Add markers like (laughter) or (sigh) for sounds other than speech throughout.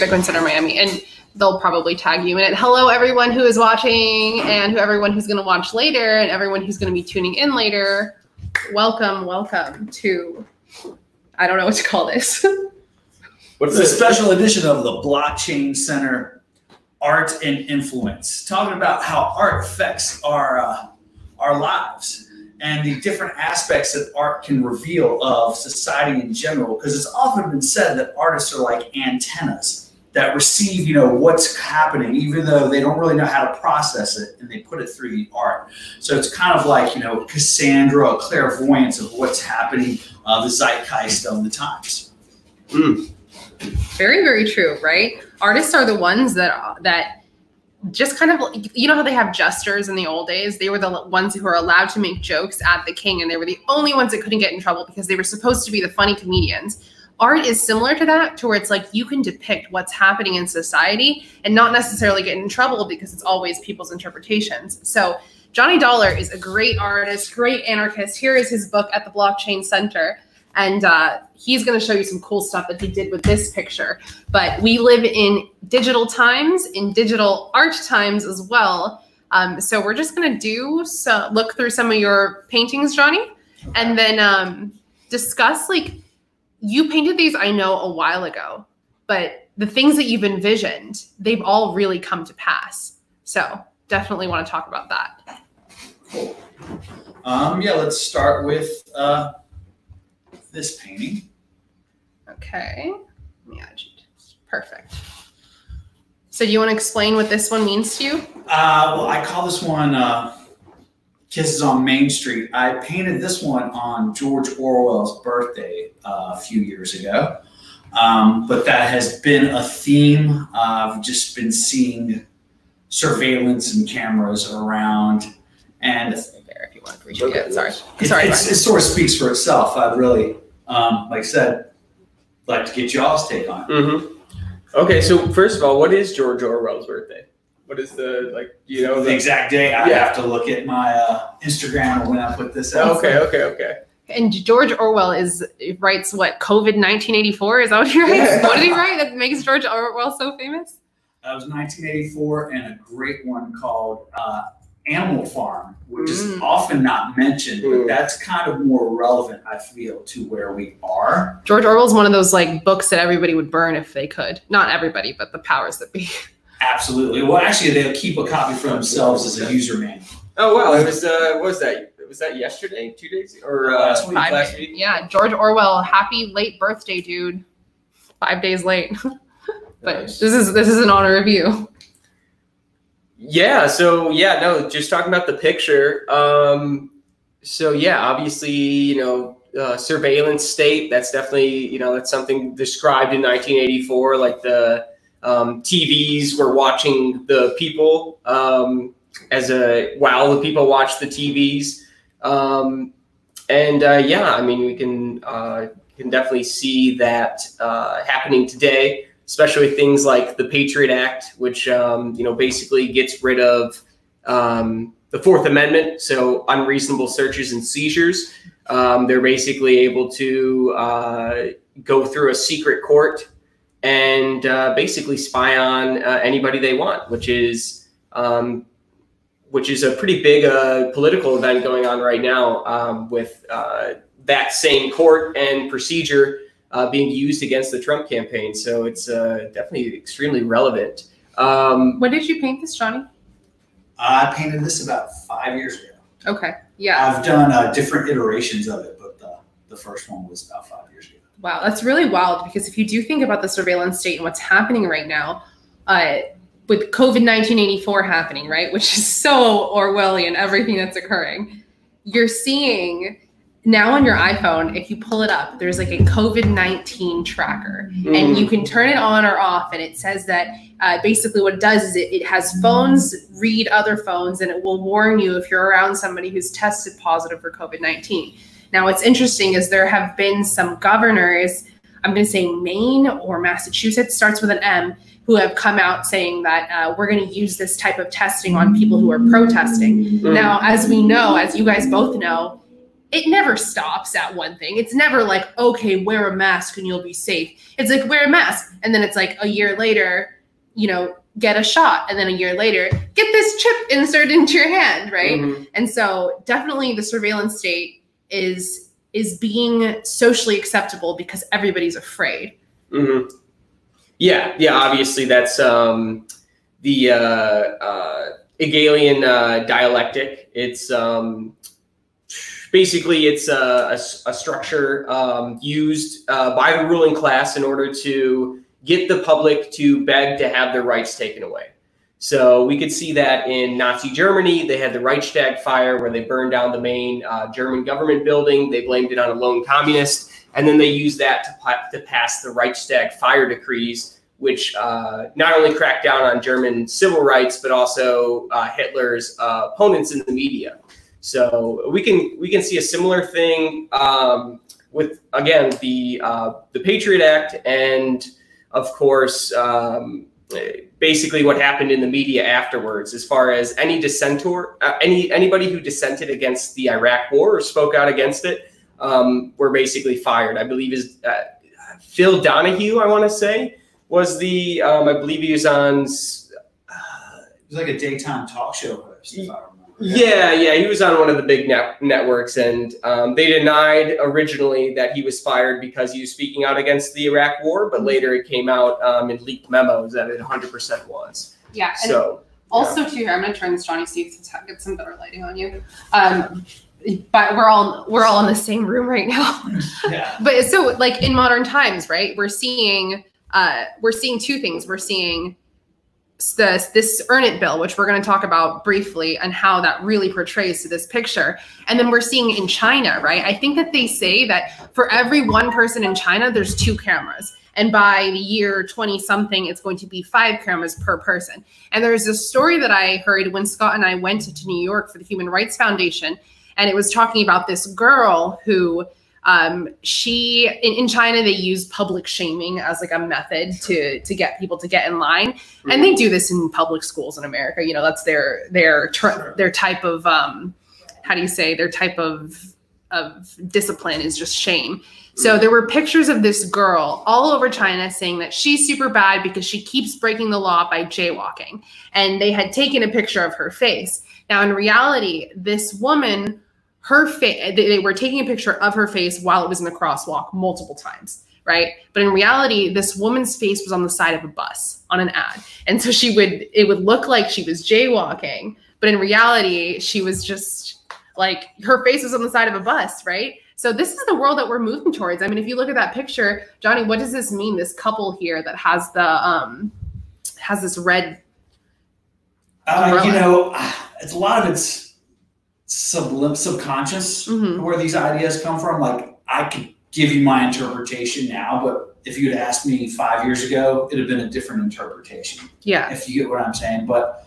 Bitcoin Center Miami, and they'll probably tag you in it. Hello, everyone who is watching, and who everyone who's going to watch later, and everyone who's going to be tuning in later. Welcome, welcome to. I don't know what to call this. What's a special edition of the Blockchain Center Art and Influence, talking about how art affects our uh, our lives and the different aspects that art can reveal of society in general. Because it's often been said that artists are like antennas that receive, you know, what's happening, even though they don't really know how to process it, and they put it through the art. So it's kind of like, you know, Cassandra, a clairvoyance of what's happening, uh, the zeitgeist of the times. Mm. Very, very true, right? Artists are the ones that that just kind of you know how they have jesters in the old days they were the ones who were allowed to make jokes at the king and they were the only ones that couldn't get in trouble because they were supposed to be the funny comedians art is similar to that to where it's like you can depict what's happening in society and not necessarily get in trouble because it's always people's interpretations so johnny dollar is a great artist great anarchist here is his book at the blockchain center and uh, he's going to show you some cool stuff that he did with this picture. But we live in digital times, in digital art times as well. Um, so we're just going to do so look through some of your paintings, Johnny, and then um, discuss like you painted these. I know a while ago, but the things that you've envisioned, they've all really come to pass. So definitely want to talk about that. Cool. Um, yeah, let's start with. Uh this painting. Okay. Yeah, perfect. So do you want to explain what this one means to you? Uh, well, I call this one uh, Kisses on Main Street. I painted this one on George Orwell's birthday uh, a few years ago. Um, but that has been a theme. I've just been seeing surveillance and cameras around. And if you want to reach okay. Sorry. It, Sorry. it sort of speaks for itself. I'd really um, like I said, like to get y'all's take on it. Mm-hmm. Okay, so first of all, what is George Orwell's birthday? What is the like? You know the, the exact day. I yeah. have to look at my uh, Instagram when I put this out. Okay, okay, okay. And George Orwell is writes what COVID nineteen eighty four. Is that what he writes? Yeah. What did he write that makes George Orwell so famous? That was nineteen eighty four, and a great one called uh, Animal Farm, which mm. is often not mentioned, mm. but that's kind of more relevant, I feel, to where we are. George Orwell's one of those like books that everybody would burn if they could. Not everybody, but the powers that be. (laughs) Absolutely. Well, actually, they'll keep a copy for themselves as a user manual. Oh wow! It was uh, what was that? Was that yesterday? Two days or uh, last week? Five, last week? Yeah, George Orwell. Happy late birthday, dude. Five days late. (laughs) but nice. this is this is an honor of you. Yeah. So yeah, no, just talking about the picture. Um, so yeah, obviously, you know, uh, surveillance state. That's definitely you know that's something described in 1984. Like the um, TVs were watching the people um, as a while the people watch the TVs. Um, and uh, yeah, I mean, we can uh, can definitely see that uh, happening today especially things like the Patriot Act, which um, you know basically gets rid of um, the Fourth Amendment, so unreasonable searches and seizures. Um, they're basically able to uh, go through a secret court and uh, basically spy on uh, anybody they want, which is um, which is a pretty big uh, political event going on right now um, with uh, that same court and procedure uh, being used against the Trump campaign. So it's uh, definitely extremely relevant. Um, when did you paint this, Johnny? I painted this about five years ago. Okay. Yeah. I've done uh, different iterations of it, but the, the first one was about five years ago. Wow, that's really wild because if you do think about the surveillance state and what's happening right now, uh, with COVID 1984 happening, right, which is so Orwellian, everything that's occurring, you're seeing now on your iPhone, if you pull it up, there's like a COVID 19 tracker, mm. and you can turn it on or off. And it says that uh, basically what it does is it, it has phones read other phones and it will warn you if you're around somebody who's tested positive for COVID 19. Now, what's interesting is there have been some governors, I'm going to say Maine or Massachusetts, starts with an M, who have come out saying that uh, we're going to use this type of testing on people who are protesting. Mm. Now, as we know, as you guys both know, it never stops at one thing. It's never like, okay, wear a mask and you'll be safe. It's like wear a mask. And then it's like a year later, you know, get a shot. And then a year later, get this chip inserted into your hand, right? Mhm. And so definitely the surveillance state is is being socially acceptable because everybody's afraid. hmm Yeah, yeah. Obviously, that's um, the uh, uh, Hegelian uh, dialectic. It's um, basically it's a structure um, used uh, by the ruling class in order to get the public to beg to have their rights taken away. So we could see that in Nazi Germany. They had the Reichstag fire where they burned down the main uh, German government building. They blamed it on a lone communist. And then they used that to, to pass the Reichstag fire decrees, which uh, not only cracked down on German civil rights, but also uh, Hitler's opponents in the media. So we can we can see a similar thing um, with again the uh, the Patriot Act and of course um, basically what happened in the media afterwards as far as any dissenter uh, any anybody who dissented against the Iraq war or spoke out against it um, were basically fired. I believe is uh, Phil Donahue. I want to say was the um, I believe he was on. s- It was like a daytime talk show host, if I remember. Yeah, yeah, he was on one of the big net- networks, and um, they denied originally that he was fired because he was speaking out against the Iraq War, but later it came out um, in leaked memos that it 100% was. Yeah. And So, also too here, I'm gonna turn this Johnny see to get some better lighting on you. Um but we're all we're all in the same room right now. (laughs) Yeah. but so like in modern times right we're seeing uh we're seeing two things we're seeing this this earn it bill which we're going to talk about briefly and how that really portrays to this picture. And then we're seeing in china right? I think that they say that for every one person in china there's two cameras. And by the year 20 something it's going to be five cameras per person. And there's a story that i heard when scott and i went to new york for the human rights foundation and it was talking about this girl who um, she in, in China they use public shaming as like a method to to get people to get in line, and they do this in public schools in America. You know, that's their their tr- their type of um, how do you say their type of of discipline is just shame. So there were pictures of this girl all over China saying that she's super bad because she keeps breaking the law by jaywalking, and they had taken a picture of her face. Now, in reality, this woman her face they, were taking a picture of her face while it was in the crosswalk multiple times right? But in reality this woman's face was on the side of a bus on an ad. And so she would it would look like she was jaywalking but in reality she was just like her face was on the side of a bus right? So this is the world that we're moving towards. I mean if you look at that picture johnny what does this mean this couple here that has the um has this red Uh, you know, it's a lot of it's sublim subconscious Mhm. where these ideas come from. Like I could give you my interpretation now, but if you'd asked me five years ago, it'd have been a different interpretation. yeah If you get what I'm saying, but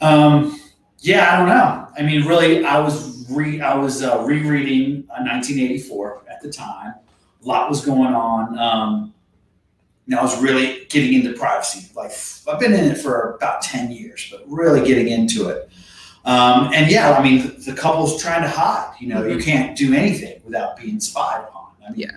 um, yeah, I don't know. I mean, really, I was re I was uh, rereading uh, 1984 at the time. A lot was going on. Um, know, I was really getting into privacy. Like I've been in it for about 10 years, but really getting into it. Um, and yeah, I mean, the, the couple's trying to hide. You know, you can't do anything without being spied upon. I mean, Yeah.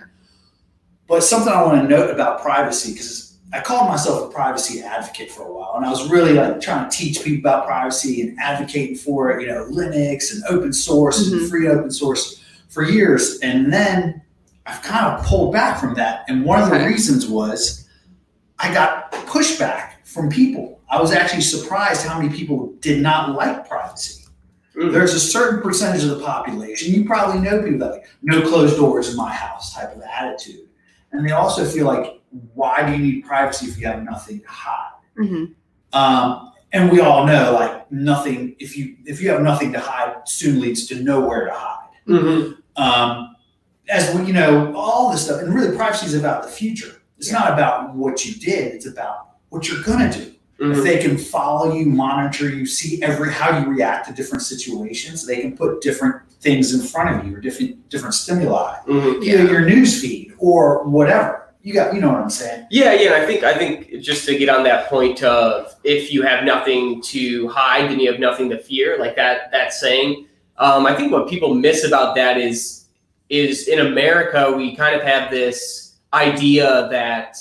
But something I want to note about privacy, because I called myself a privacy advocate for a while, and I was really like trying to teach people about privacy and advocating for you know, Linux and open source and Mhm. free open source for years. And then I've kind of pulled back from that. And one of the reasons was I got pushback from people. I was actually surprised how many people did not like privacy. Mhm. There's a certain percentage of the population, you probably know people that like, no closed doors in my house type of attitude. And they also feel like, why do you need privacy if you have nothing to hide? hmm Um, and we all know, like, nothing, if you if you have nothing to hide, soon leads to nowhere to hide. Mhm. Um, as we, you know, all this stuff, and really privacy is about the future. It's not about what you did, it's about what you're gonna do. If Mhm. they can follow you, monitor you, see every how you react to different situations, they can put different things in front of you or different different stimuli. Mhm. You know, your news feed or whatever. You got you know what I'm saying? Yeah, yeah. I think I think just to get on that point of if you have nothing to hide, then you have nothing to fear. Like that that saying. um, I think what people miss about that is is in America we kind of have this idea that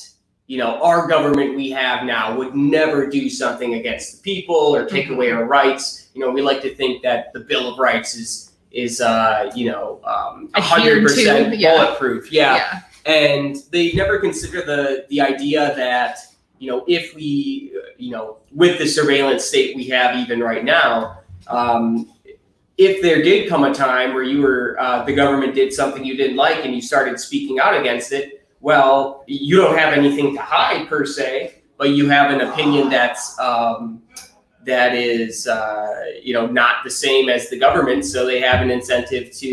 you know our government we have now would never do something against the people or take away our rights. You know, we like to think that the Bill of Rights is is uh, you know um, hundred to, percent yeah. bulletproof. yeah and they never consider the the idea that you know if we you know with the surveillance state we have even right now um, if there did come a time where you were uh, the government did something you didn't like and you started speaking out against it well you don't have anything to hide per se but you have an opinion that's um, that is uh, you know not the same as the government so they have an incentive to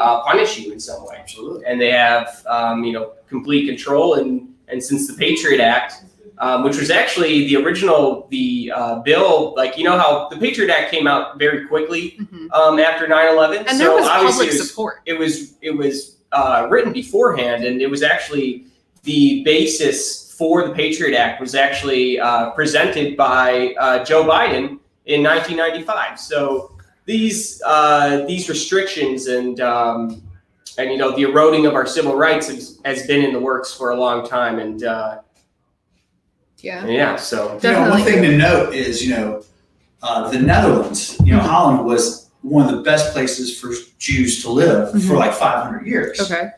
uh, punish you in some way Absolutely. and they have um, you know complete control and and since the Patriot Act, um, which was actually the original the uh, bill, like you know how the Patriot Act came out very quickly Mhm. um, after 9-11. And so there was obviously public it was, support. it was it was uh, written beforehand, and it was actually the basis for the Patriot Act was actually uh, presented by uh, Joe Biden in 1995. So these uh, these restrictions and um, and you know the eroding of our civil rights has, has been in the works for a long time, and uh, Yeah. yeah, so You know, one thing to note is, you know, uh, the Netherlands, you know, Mhm. Holland was one of the best places for Jews to live for Mhm. like 500 years. Okay.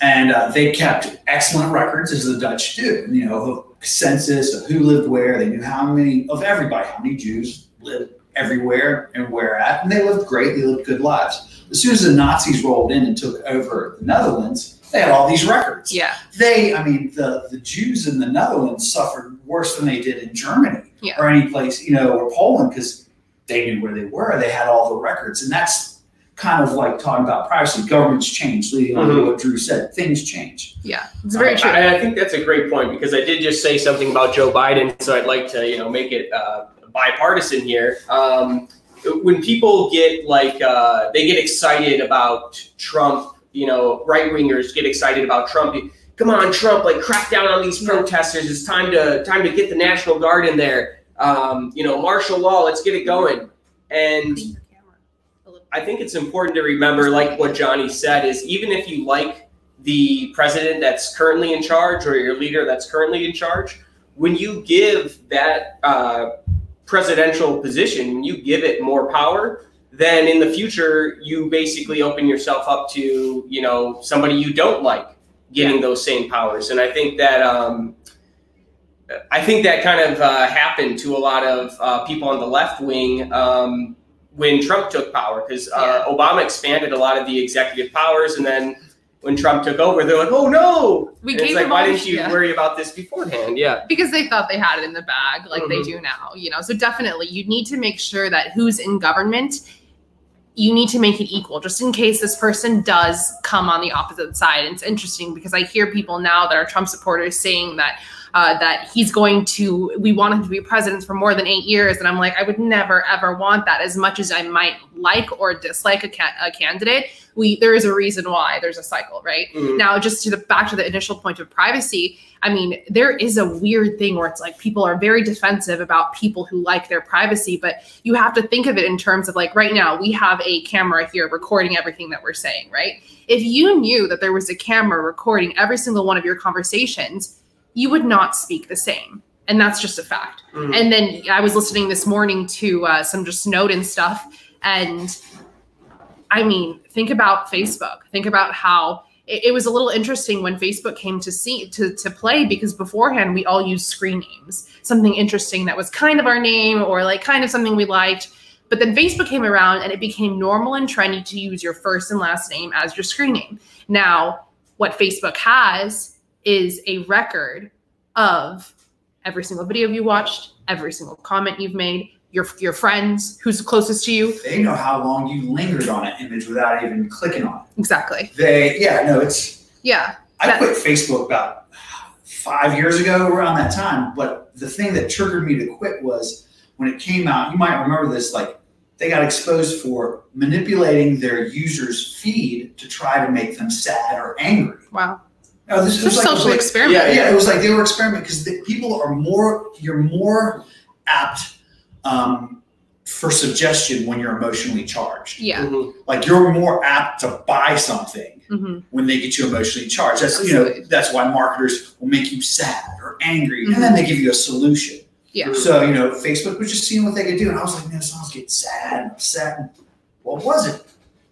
And uh, they kept excellent records, as the Dutch do. You know, of census of who lived where. They knew how many of everybody, how many Jews lived everywhere and where at, and they lived great. They lived good lives. As soon as the Nazis rolled in and took over the Netherlands, they had all these records. Yeah. They, I mean, the the Jews in the Netherlands suffered worse than they did in Germany Yeah. or any place, you know, or Poland because they knew where they were. They had all the records, and that's kind of like talking about privacy. Governments change, leading on to what Drew said. Things change. Yeah. It's very I, true. I, I think that's a great point because I did just say something about Joe Biden, so I'd like to you know make it uh, bipartisan here. Um, when people get like uh, they get excited about Trump, you know, right wingers get excited about Trump. Come on, Trump! Like crack down on these protesters. It's time to time to get the National Guard in there. Um, you know, martial law. Let's get it going. And I think it's important to remember, like what Johnny said, is even if you like the president that's currently in charge or your leader that's currently in charge, when you give that uh, presidential position, when you give it more power, then in the future you basically open yourself up to you know somebody you don't like getting those same powers. And I think that um, I think that kind of uh, happened to a lot of uh, people on the left wing. Um, when Trump took power because uh, Obama expanded a lot of the executive powers, and then when Trump took over, they're like, "Oh no!" We And gave it's like, why didn't you yeah. worry about this beforehand? Yeah, because they thought they had it in the bag like they Mhm. do now you know so definitely you need to make sure that who's in government you need to make it equal just in case this person does come on the opposite side and it's interesting because i hear people now that are trump supporters saying that uh, that he's going to we want him to be president for more than eight years and i'm like i would never ever want that as much as i might like or dislike a, ca- a candidate we there is a reason why there's a cycle right Mhm. now just to the back to the initial point of privacy I mean, there is a weird thing where it's like people are very defensive about people who like their privacy, but you have to think of it in terms of like right now, we have a camera here recording everything that we're saying, right? If you knew that there was a camera recording every single one of your conversations, you would not speak the same. And that's just a fact. Mhm. And then I was listening this morning to uh, some just Snowden stuff. And I mean, think about Facebook. Think about how it, it was a little interesting when Facebook came to see to, to play because beforehand we all used screen names, something interesting that was kind of our name or like kind of something we liked. But then Facebook came around and it became normal and trendy to use your first and last name as your screen name. Now, what Facebook has is a record of every single video you watched, every single comment you've made, your your friends, who's closest to you. They know how long you lingered on an image without even clicking on it. Exactly. They, yeah, no, it's. Yeah. I quit Facebook about five years ago, around that time. But the thing that triggered me to quit was when it came out. You might remember this. Like they got exposed for manipulating their users' feed to try to make them sad or angry. Wow. No, this It's was a like a social big- experiment. Yeah, yeah, it was like they were experimenting because the people are more, you're more apt um, for suggestion when you're emotionally charged. Yeah. Mhm. Like you're more apt to buy something hmm when they get you emotionally charged. That's you know that's why marketers will make you sad or angry, and then they give you a solution. Yeah. So you know, Facebook was just seeing what they could do, and I was like, man, someone's getting sad and upset. What was it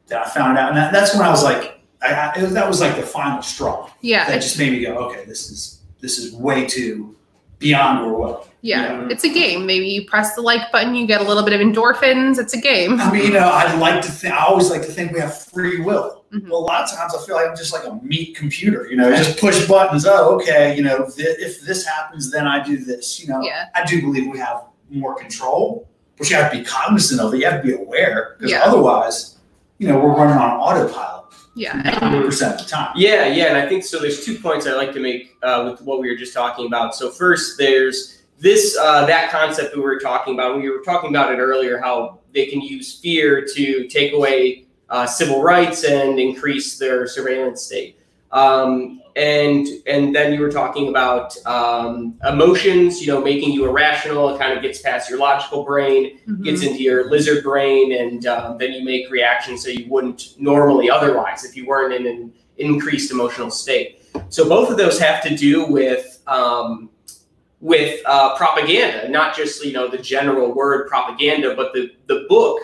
that I found out? And that, that's when I was like, I, I, was, that was like the final straw. Yeah. That just made me go, okay, this is this is way too beyond Orwell. Yeah. Yeah. It's a game. Maybe you press the like button, you get a little bit of endorphins. It's a game. I mean, you know, I'd like to think. I always like to think we have free will. Mhm. Well, a lot of times I feel like I'm just like a meat computer. You know, just push buttons. Oh, okay. You know, th- if this happens, then I do this. You know, Yeah. I do believe we have more control, but you have to be cognizant of it. You have to be aware because Yeah. otherwise, you know, we're running on autopilot Yeah. 100 percent of the time. Yeah, yeah, and I think so. There's two points I like to make uh, with what we were just talking about. So first, there's this uh, that concept that we were talking about. We were talking about it earlier. How they can use fear to take away uh, civil rights and increase their surveillance state. Um, and and then you were talking about um, emotions. You know, making you irrational. It kind of gets past your logical brain Mhm. gets into your lizard brain, and um, then you make reactions that you wouldn't normally otherwise if you weren't in an increased emotional state. So both of those have to do with um, with uh, propaganda, not just you know the general word propaganda, but the the book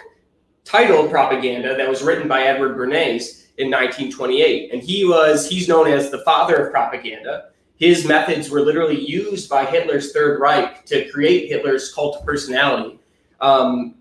titled Propaganda that was written by Edward Bernays in 1928, and he was he's known as the father of propaganda. His methods were literally used by Hitler's Third Reich to create Hitler's cult of personality. Um,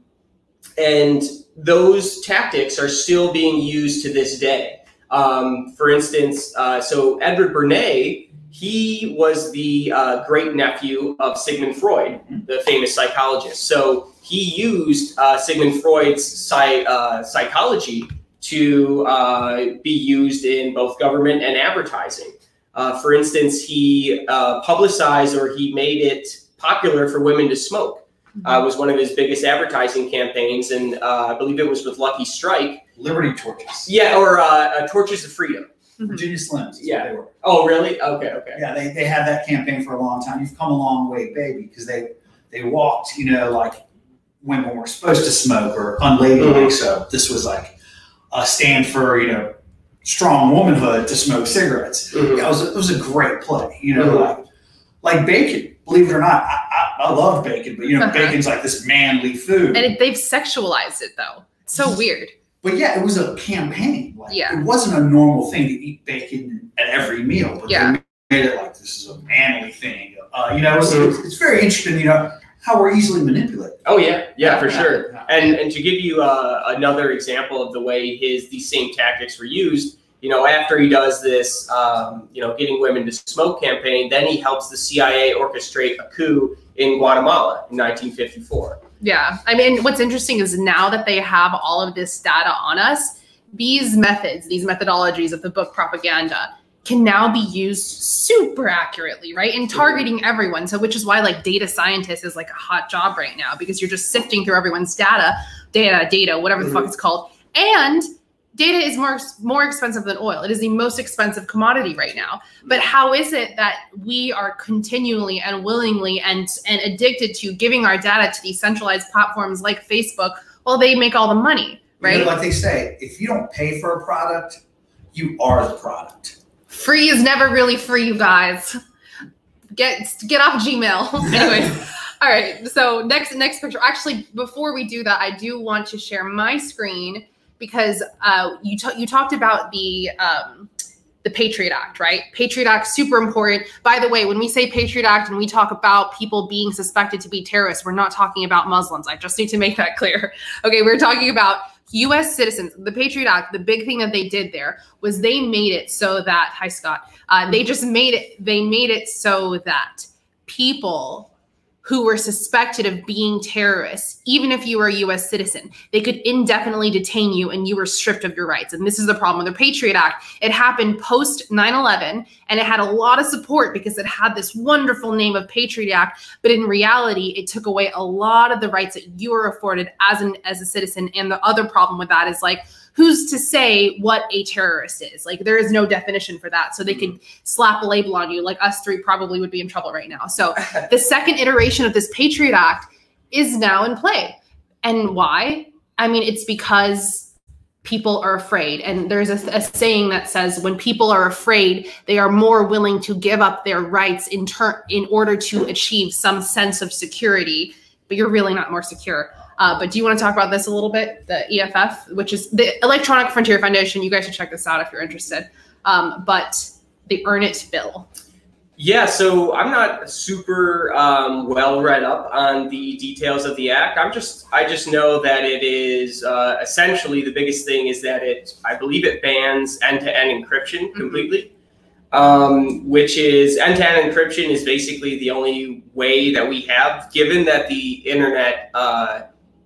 and those tactics are still being used to this day. Um, for instance, uh, so Edward Bernays, he was the uh, great nephew of Sigmund Freud, the famous psychologist. So he used uh, Sigmund Freud's psy- uh, psychology to uh, be used in both government and advertising. Uh, for instance, he uh, publicized or he made it popular for women to smoke uh, was one of his biggest advertising campaigns, and uh, I believe it was with Lucky Strike. Liberty torches. Yeah, or uh, uh, Torches of Freedom. Virginia Slims. that's what Yeah. they were. Oh, really? Okay, okay. Yeah, they, they had that campaign for a long time. You've come a long way, baby, because they they walked, you know, like women were supposed to smoke or unladylike. Mhm. So this was like a stand for you know strong womanhood to smoke cigarettes. Mhm. Yeah, it was a, it was a great play. You know, Mhm. like like bacon. Believe it or not, I, I, I love bacon, but you know, Uh-huh. (laughs) bacon's like this manly food. And it, they've sexualized it though. It's so weird. But yeah, it was a campaign. Like, Yeah. It wasn't a normal thing to eat bacon at every meal, but Yeah. they made it like this is a manly thing. Uh, you know, it's, Mhm. it's, it's very interesting, you know, how we're easily manipulated. Oh, yeah, yeah, for sure. And and to give you uh, another example of the way his these same tactics were used, you know, after he does this, um, you know, getting women to smoke campaign, then he helps the CIA orchestrate a coup in Guatemala in 1954. Yeah. I mean, what's interesting is now that they have all of this data on us, these methods, these methodologies of the book propaganda can now be used super accurately, right? In targeting everyone. So, which is why like data scientist is like a hot job right now because you're just sifting through everyone's data, data, data, whatever the fuck mm-hmm. it's called. And data is more more expensive than oil. It is the most expensive commodity right now. But mm-hmm. how is it that we are continually and willingly and and addicted to giving our data to these centralized platforms like Facebook while they make all the money, You know, right? like they say, if you don't pay for a product, you are the product. Free is never really free, you guys. Get get off Gmail. (laughs) Anyways. All right. So next next picture. Actually, before we do that, I do want to share my screen because uh, you ta- you talked about the um, the Patriot Act, right? Patriot Act super important. By the way, when we say Patriot Act and we talk about people being suspected to be terrorists, we're not talking about Muslims. I just need to make that clear. (laughs) Okay, we're talking about U.S. citizens. The Patriot Act. The big thing that they did there was they made it so that. Hi, Scott. Uh, they just made it. They made it so that people who were suspected of being terrorists, even if you were a US citizen, they could indefinitely detain you and you were stripped of your rights. And this is the problem with the Patriot Act. It happened post 9 11 and it had a lot of support because it had this wonderful name of Patriot Act. But in reality, it took away a lot of the rights that you were afforded as an as a citizen. And the other problem with that is like, who's to say what a terrorist is? Like there is no definition for that. So they could mm-hmm. slap a label on you. Like us three probably would be in trouble right now. So (laughs) the second iteration of this Patriot Act is now in play. And why? I mean, it's because people are afraid. And there's a, a, saying that says when people are afraid, they are more willing to give up their rights in turn in order to achieve some sense of security. But you're really not more secure. Uh, but do you want to talk about this a little bit? The EFF, which is the Electronic Frontier Foundation. You guys should check this out if you're interested. Um, but the Earn It bill. Yeah, so I'm not super um, well read up on the details of the act. I'm just I just know that it is uh, essentially the biggest thing is that it I believe it bans end-to-end encryption mm-hmm. completely, mm-hmm. um, which is end-to-end encryption is basically the only way that we have, given that the internet uh,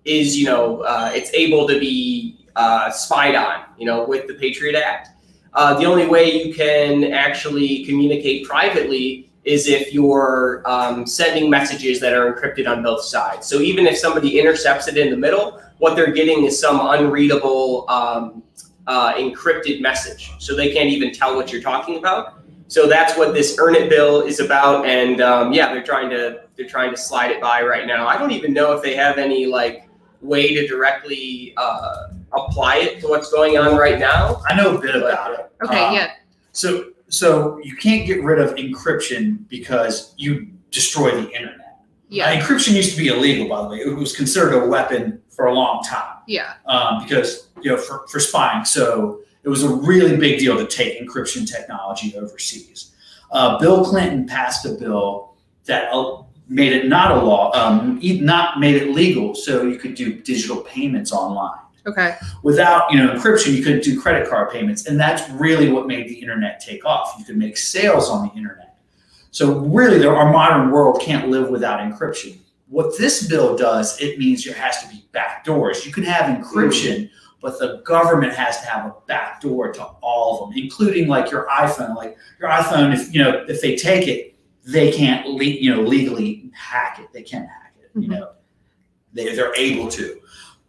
is you know uh, it's able to be uh, spied on, you know, with the Patriot Act. Uh, the only way you can actually communicate privately is if you're um, sending messages that are encrypted on both sides. So even if somebody intercepts it in the middle, what they're getting is some unreadable um, uh, encrypted message. So they can't even tell what you're talking about. So that's what this Earn It bill is about. And um, yeah, they're trying to they're trying to slide it by right now. I don't even know if they have any like way to directly uh, apply it to what's going on right now. I know a bit about it. Okay, uh, yeah. So so you can't get rid of encryption because you destroy the internet. Yeah. Uh, encryption used to be illegal, by the way. It was considered a weapon for a long time. Yeah. Um, because you know for, for spying, so it was a really big deal to take encryption technology overseas. Uh, Bill Clinton passed a bill that uh, made it not a law, um, not made it legal, so you could do digital payments online. Okay. Without you know encryption, you couldn't do credit card payments, and that's really what made the internet take off. You could make sales on the internet. So really, there, our modern world can't live without encryption. What this bill does, it means there has to be backdoors. You can have encryption, but the government has to have a backdoor to all of them, including like your iPhone. Like your iPhone, if you know if they take it, they can't le- you know legally hack it. They can't hack it. Mm-hmm. You know, they they're able to.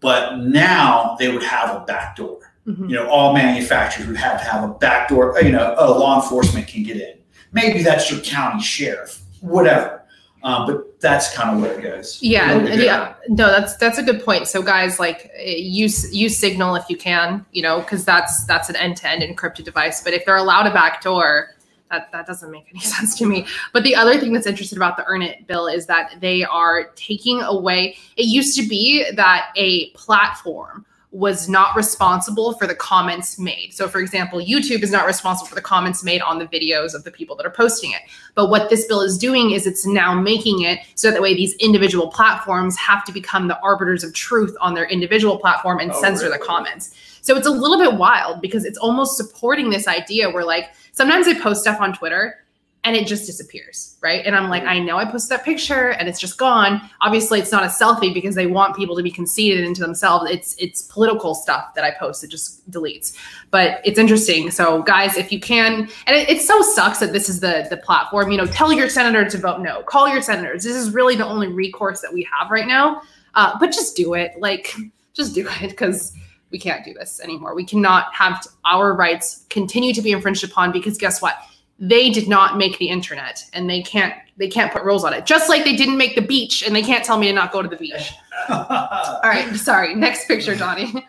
But now they would have a back door. Mm-hmm. You know, all manufacturers would have to have a back door. You know, a law enforcement can get in. Maybe that's your county sheriff, whatever. Um, but that's kind of where it goes. Yeah, yeah. No, that's that's a good point. So, guys, like use use Signal if you can, you know, because that's that's an end to end encrypted device. But if they're allowed a back door, that that doesn't make any (laughs) sense to me. But the other thing that's interesting about the Earn It bill is that they are taking away. It used to be that a platform was not responsible for the comments made. So, for example, YouTube is not responsible for the comments made on the videos of the people that are posting it. But what this bill is doing is it's now making it so that way these individual platforms have to become the arbiters of truth on their individual platform and oh, censor really? the comments. So it's a little bit wild because it's almost supporting this idea where like sometimes I post stuff on Twitter and it just disappears, right? And I'm like, I know I posted that picture and it's just gone. Obviously, it's not a selfie because they want people to be conceited into themselves. It's it's political stuff that I post. It just deletes. But it's interesting. So, guys, if you can, and it, it so sucks that this is the the platform. You know, tell your senator to vote no. Call your senators. This is really the only recourse that we have right now. Uh, but just do it. Like, just do it because we can't do this anymore. We cannot have our rights continue to be infringed upon because guess what? They did not make the internet and they can't they can't put rules on it. Just like they didn't make the beach and they can't tell me to not go to the beach. (laughs) All right, sorry. Next picture, Johnny. (laughs)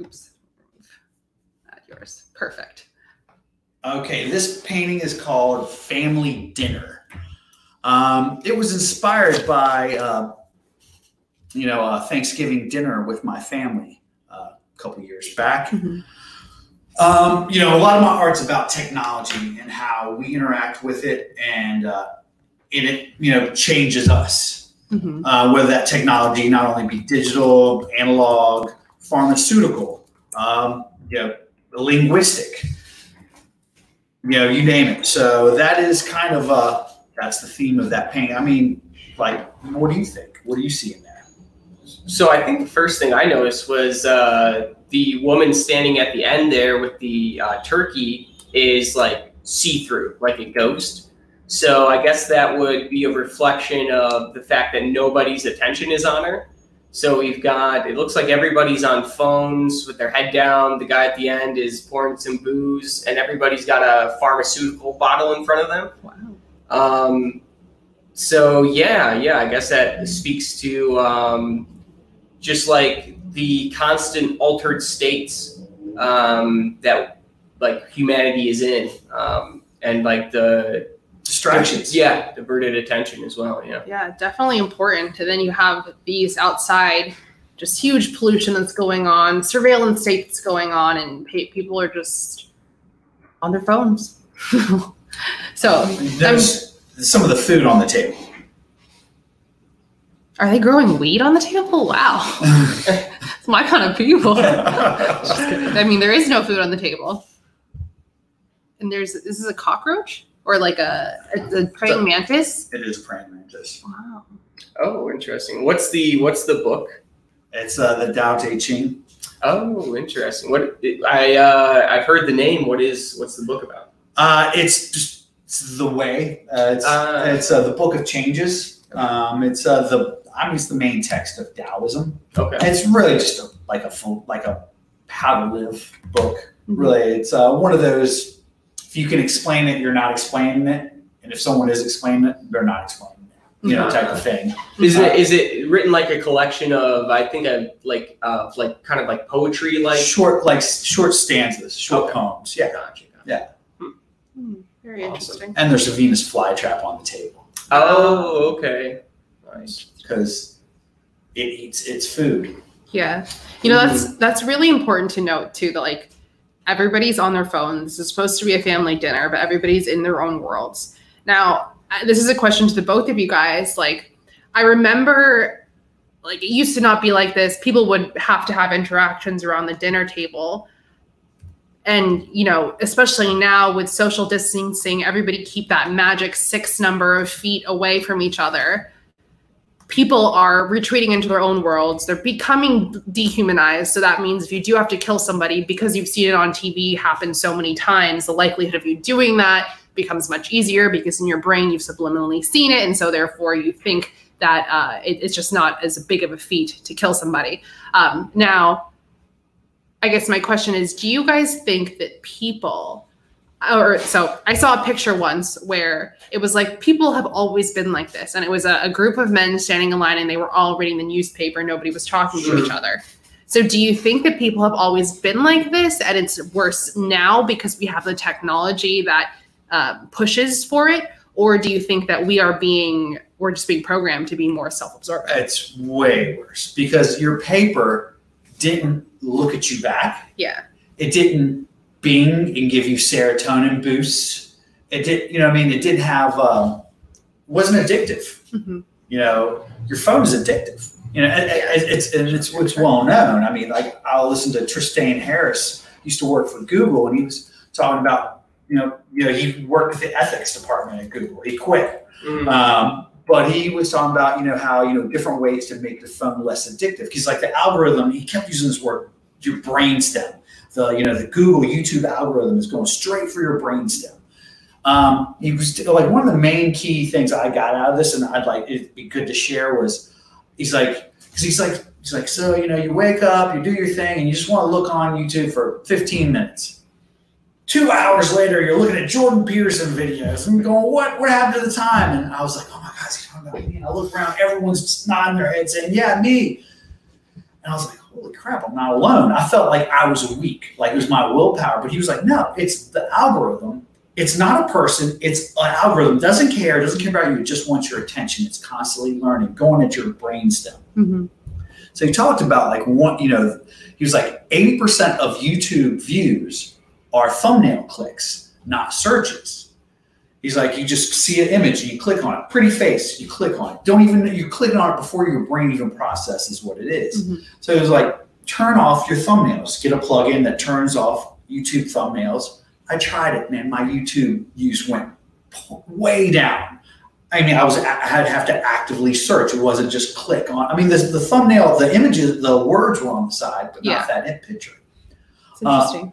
Oops. Add yours. Perfect. Okay, this painting is called Family Dinner. Um, it was inspired by uh, you know, a Thanksgiving dinner with my family uh, a couple years back. Mm-hmm. Um, you know, a lot of my art's about technology and how we interact with it, and uh, it, you know, changes us. Mm-hmm. Uh, whether that technology not only be digital, analog, pharmaceutical, um, you know, linguistic, you know, you name it. So that is kind of uh, that's the theme of that painting. I mean, like, what do you think? What do you see? So I think the first thing I noticed was uh, the woman standing at the end there with the uh, turkey is like see through, like a ghost. So I guess that would be a reflection of the fact that nobody's attention is on her. So we've got, it looks like everybody's on phones with their head down. The guy at the end is pouring some booze, and everybody's got a pharmaceutical bottle in front of them. Wow. Um, so yeah, yeah, I guess that speaks to um, just like the constant altered states um, that like humanity is in, um, and like the Distractions. yeah, diverted attention as well. Yeah. Yeah, definitely important. And then you have these outside, just huge pollution that's going on, surveillance states going on, and people are just on their phones. (laughs) so, There's some of the food on the table. Are they growing weed on the table? Wow, (laughs) it's my kind of people. (laughs) I mean, there is no food on the table, and there's this is a cockroach or like a a, a praying mantis. it is praying mantis. Wow. Oh, interesting. What's the what's the book? It's uh, the Tao Te Ching. Oh, interesting. What I uh, I've heard the name. What is what's the book about? Uh, it's just it's the way. Uh, it's Ah. it's uh, the Book of Changes. Um, it's uh, the I mean it's the main text of Taoism. Okay. It's really just a, like a full like a how to live book. Mhm. Really, it's uh, one of those. If you can explain it, you're not explaining it, and if someone is explaining it, they're not explaining it. You know, type of thing. Is it is it written like a collection of I think I like uh like kind of like poetry like short like short stanzas, short Okay. poems. Yeah, Gotcha. Hmm, Very Awesome. interesting. and there's a Venus flytrap on the table Oh, okay. Nice. Because it eats its food. Yeah. You know, that's that's really important to note too, that like everybody's on their phones. It's supposed to be a family dinner, but everybody's in their own worlds. Now, this is a question to the both of you guys. Like, I remember like it used to not be like this. People would have to have interactions around the dinner table. And, you know, especially now with social distancing, everybody keep that magic six number of feet away from each other people are retreating into their own worlds. They're becoming dehumanized. So that means if you do have to kill somebody because you've seen it on TV happen so many times, the likelihood of you doing that becomes much easier because in your brain you've subliminally seen it. And so therefore you think that uh, it, it's just not as big of a feat to kill somebody. Um, now, I guess my question is do you guys think that people or so I saw a picture once where it was like people have always been like this, and it was a, a group of men standing in line, and they were all reading the newspaper. Nobody was talking to each other. So, do you think that people have always been like this, and it's worse now because we have the technology that uh, pushes for it, or do you think that we are being we're just being programmed to be more self-absorbed? It's way worse because your paper didn't look at you back. Yeah. It didn't bing and give you serotonin boosts. It did, you know, I mean, it didn't have, um, wasn't addictive. Mhm. You know, your phone is addictive. You know, and- and it's and it's it's well known. I mean, like I'll listen to Tristan Harris used to work for Google, and he was talking about, you know, you know, he worked with the ethics department at Google. He quit. Mm. Um, but he was talking about, you know, how, you know, different ways to make the phone less addictive. Because like the algorithm, he kept using this word, your brainstem. The, you know, the Google, YouTube algorithm is going straight for your brainstem. Um, was like one of the main key things I got out of this, and I'd like it'd be good to share was he's like, because he's like, he's like, so you know, you wake up, you do your thing, and you just want to look on YouTube for 15 minutes. Two hours later, you're looking at Jordan Peterson videos and going, "What? What happened to the time?" And I was like, "Oh my God, he's talking about me." And I look around, everyone's nodding their head, saying, "Yeah, me." And I was like, "Holy crap, I'm not alone." I felt like I was weak, like it was my willpower. But he was like, "No, it's the algorithm. It's not a person. It's an algorithm. Doesn't care. Doesn't care about you. It just wants your attention. It's constantly learning, going at your brainstem." Mhm. So he talked about like one, you know, he was like 80% of YouTube views are thumbnail clicks, not searches. He's like, you just see an image and you click on it, pretty face, you click on it. Don't even, you click on it before your brain even processes what it is. Mhm. So he was like, turn off your thumbnails, get a plugin that turns off YouTube thumbnails. I tried it, man. My YouTube use went way down. I mean, I was I had to have to actively search. It wasn't just click on. I mean, the, the thumbnail, the images, the words were on the side, but Yeah. not that picture. It's interesting.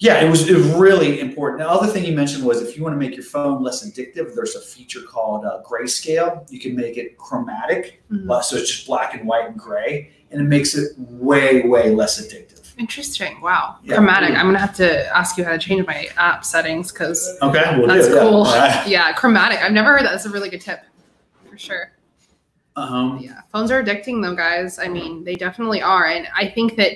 Yeah, it was, it was really important. The other thing you mentioned was if you want to make your phone less addictive, there's a feature called uh, grayscale. You can make it chromatic, Mhm. uh, so it's just black and white and gray, and it makes it way, way less addictive. Interesting. Wow. Yeah. Chromatic. I'm gonna have to ask you how to change my app settings because Okay, we'll That's do cool. Yeah. (laughs) yeah, chromatic. I've never heard that. That's a really good tip. for sure. Um, Yeah, phones are addicting though, guys. I mean, they definitely are, and I think that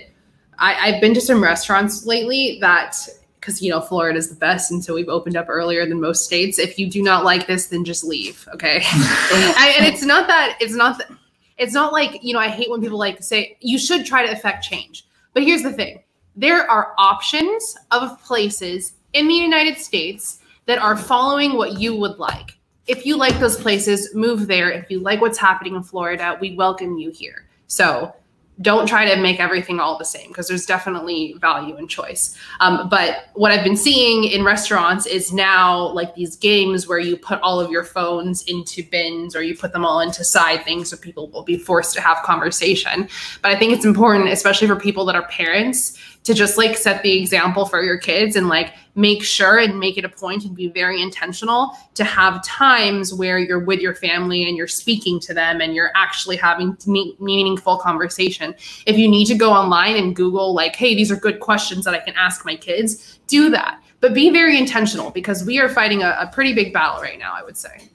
I, I've been to some restaurants lately that because you know Florida is the best, and so we've opened up earlier than most states. If you do not like this, then just leave, okay? (laughs) (laughs) I, and it's not that it's not that it's not like you know I hate when people like say you should try to affect change, but here's the thing: there are options of places in the United States that are following what you would like if you like those places, move there. If you like what's happening in Florida, we welcome you here. So don't try to make everything all the same because there's definitely value in choice. Um, but what I've been seeing in restaurants is now like these games where you put all of your phones into bins or you put them all into side things so people will be forced to have conversation. But I think it's important, especially for people that are parents, to just like set the example for your kids and like make sure and make it a point and be very intentional to have times where you're with your family and you're speaking to them and you're actually having meaningful conversation. If you need to go online and Google, like, hey, these are good questions that I can ask my kids, do that. But be very intentional because we are fighting a, a pretty big battle right now, I would say.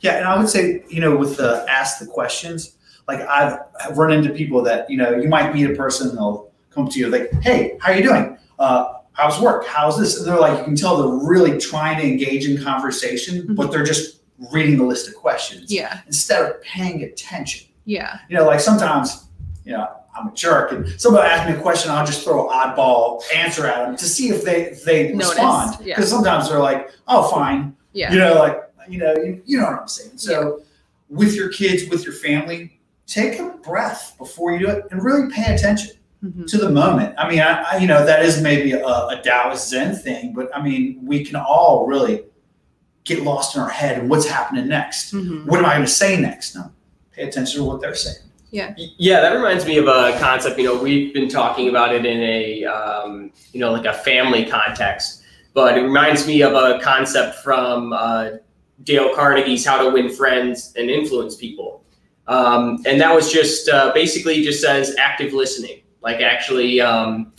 Yeah, and I would say, you know, with the ask the questions, like I've, I've run into people that, you know, you might meet a person, they'll come to you like, hey, how you doing? Uh, how's work? How's this? And they're like, you can tell they're really trying to engage in conversation, Mhm. but they're just reading the list of questions Yeah. instead of paying attention. Yeah. You know, like sometimes, you know, I'm a jerk and somebody asks me a question, I'll just throw an oddball answer at them to see if they if they Noticed, respond. yeah. Because sometimes they're like, oh, fine. Yeah. You know, like, you know, you, you know what I'm saying. So with your kids, with your family, take a breath before you do it and really pay attention Mhm. to the moment. I mean, I, I you know, that is maybe a, a Taoist Zen thing, but I mean, we can all really get lost in our head and what's happening next. Mhm. What am I going to say next? No, pay attention to what they're saying. Yeah. Yeah, that reminds me of a concept. You know, we've been talking about it in a um, you know like a family context, but it reminds me of a concept from uh, Dale Carnegie's "How to Win Friends and Influence People," um, and that was just uh, basically just says active listening. Like actually, um,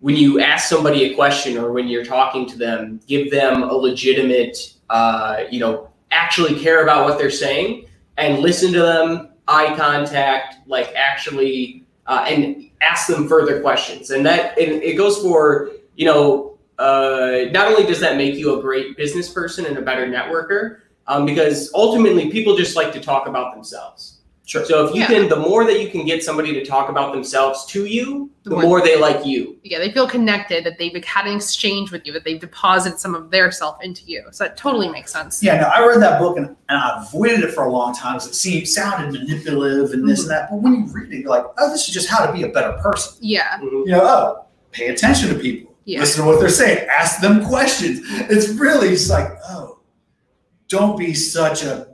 when you ask somebody a question or when you're talking to them, give them a legitimate, uh, you know, actually care about what they're saying and listen to them eye contact, like actually, uh, and ask them further questions. And that it, it goes for you know, uh, not only does that make you a great business person and a better networker, um, because ultimately people just like to talk about themselves. Sure. So if you Yeah. can, the more that you can get somebody to talk about themselves to you, The the more- more they like you. Yeah, they feel connected, that they've had an exchange with you, that they've deposited some of their self into you. So that totally makes sense. Yeah, no, I read that book and, and I avoided it for a long time because it seemed sounded manipulative and this and that. But when you read it, you're like, oh, this is just how to be a better person. Yeah. Mhm. You know, oh, pay attention to people. Yeah. Listen to what they're saying. Ask them questions. It's really just like, oh, don't be such a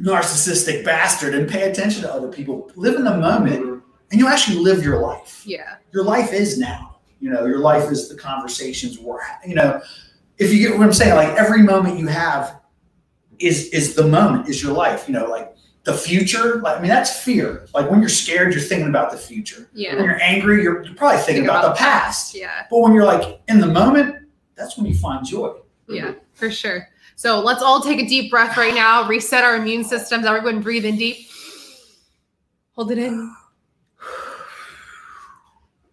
narcissistic bastard and pay attention to other people. Live in the moment Mhm. and you actually live your life. Yeah. Your life is now. You know, your life is the conversations we're, ha- you know, if you get what I'm saying, like every moment you have is is the moment, is your life. You know, like the future. Like I mean, that's fear. Like when you're scared, you're thinking about the future. Yeah. When you're angry, you're, you're probably thinking Think about, the past. Yeah. But when you're like in the moment, that's when you find joy. Yeah, for sure. So let's all take a deep breath right now, reset our immune systems. Everyone breathe in deep. Hold it in.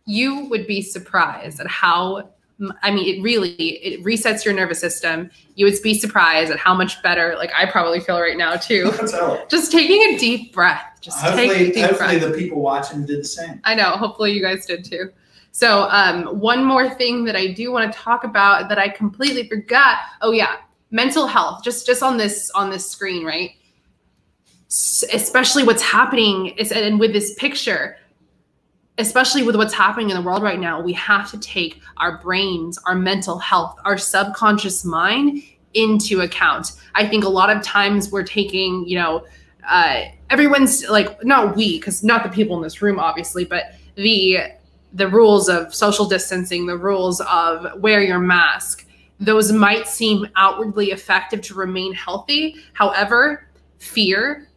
You would be surprised at how I mean, it really it resets your nervous system. You would be surprised at how much better, like I probably feel right now too. (laughs) Just taking a deep breath. Just take a hopefully, deep hopefully breath. the people watching did the same. I know. Hopefully, you guys did too. So, um, one more thing that I do want to talk about that I completely forgot. Oh yeah, mental health. Just just on this on this screen, right? Especially what's happening is and with this picture, especially with what's happening in the world right now, we have to take our brains, our mental health, our subconscious mind into account. I think a lot of times we're taking, you know, uh, everyone's like not we because not the people in this room obviously but the the rules of social distancing the rules of wear your mask those might seem outwardly effective to remain healthy however fear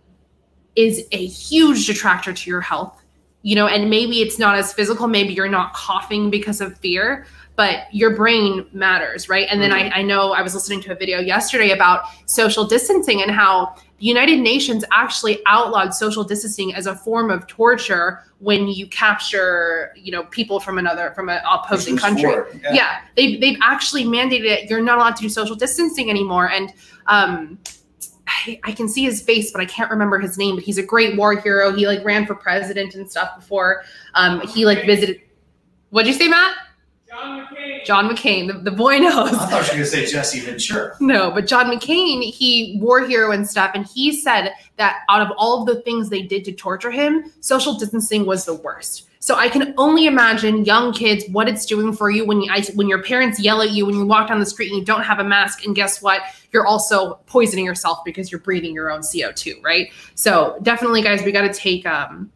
is a huge detractor to your health you know, and maybe it's not as physical. Maybe you're not coughing because of fear, but your brain matters, right? And then I, I know I was listening to a video yesterday about social distancing and how the United Nations actually outlawed social distancing as a form of torture when you capture, you know, people from another from an opposing country. yeah. Yeah, they've they've actually mandated it. You're not allowed to do social distancing anymore. And um, I, I can see his face, but I can't remember his name. But he's a great war hero. He like ran for president and stuff before. Um, he like visited. What'd you say, Matt? John McCain. John McCain. The, the boy knows. I thought you were going to say Jesse Ventura. (laughs) No, but John McCain, he war hero and stuff, and he said that out of all of the things they did to torture him, social distancing was the worst. So I can only imagine young kids what it's doing for you when you I, when your parents yell at you when you walk down the street and you don't have a mask, and guess what? You're also poisoning yourself because you're breathing your own CO2, right? So definitely, guys, we got to take um,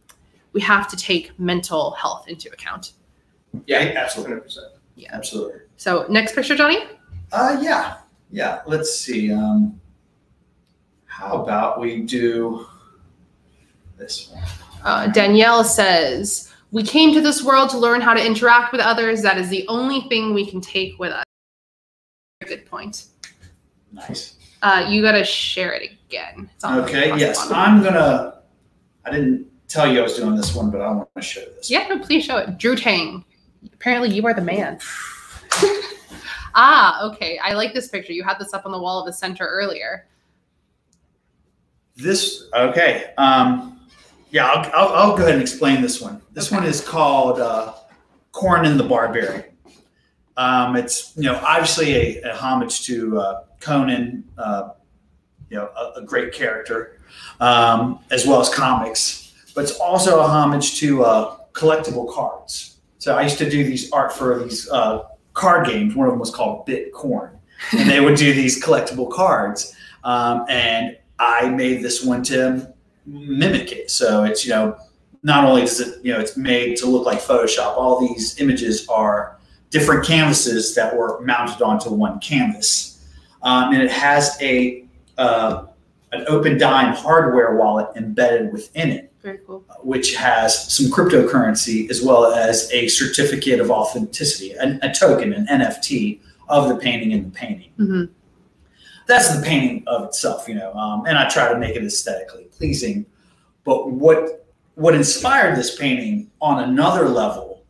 we have to take mental health into account. Yeah, absolutely. 100%. Absolutely. So next picture, Johnny. Uh, yeah, yeah. Let's see. Um, how about we do this one? Uh, Danielle says, We came to this world to learn how to interact with others. That is the only thing we can take with us. Good point. Nice. Uh, you got to share it again. It's on- Okay. Yes, I'm gonna. I didn't tell you I was doing this one, but I want to show this. Yeah, no, please show it. Drew Tang. Apparently, you are the man. (laughs) ah, okay. I like this picture. You had this up on the wall of the center earlier. This okay. Um, yeah, I'll, I'll, I'll go ahead and explain this one. This Okay. one is called uh, Conan the Barbarian. Um, it's you know obviously a, a homage to uh, Conan, uh, you know a, a great character, um, as well as comics, but it's also a homage to uh, collectible cards. So I used to do these art for these uh, card games. One of them was called Bitcorn, and they would do these collectible cards. Um, and I made this one to mimic it. So it's you know not only does it you know it's made to look like Photoshop. All these images are different canvases that were mounted onto one canvas, um, and it has a uh, an Opendime hardware wallet embedded within it Very cool. which has some cryptocurrency as well as a certificate of authenticity, an, a token, an NFT of the painting in the painting. hmm That's the painting of itself, you know, um, and I try to make it aesthetically pleasing. But what what inspired this painting on another level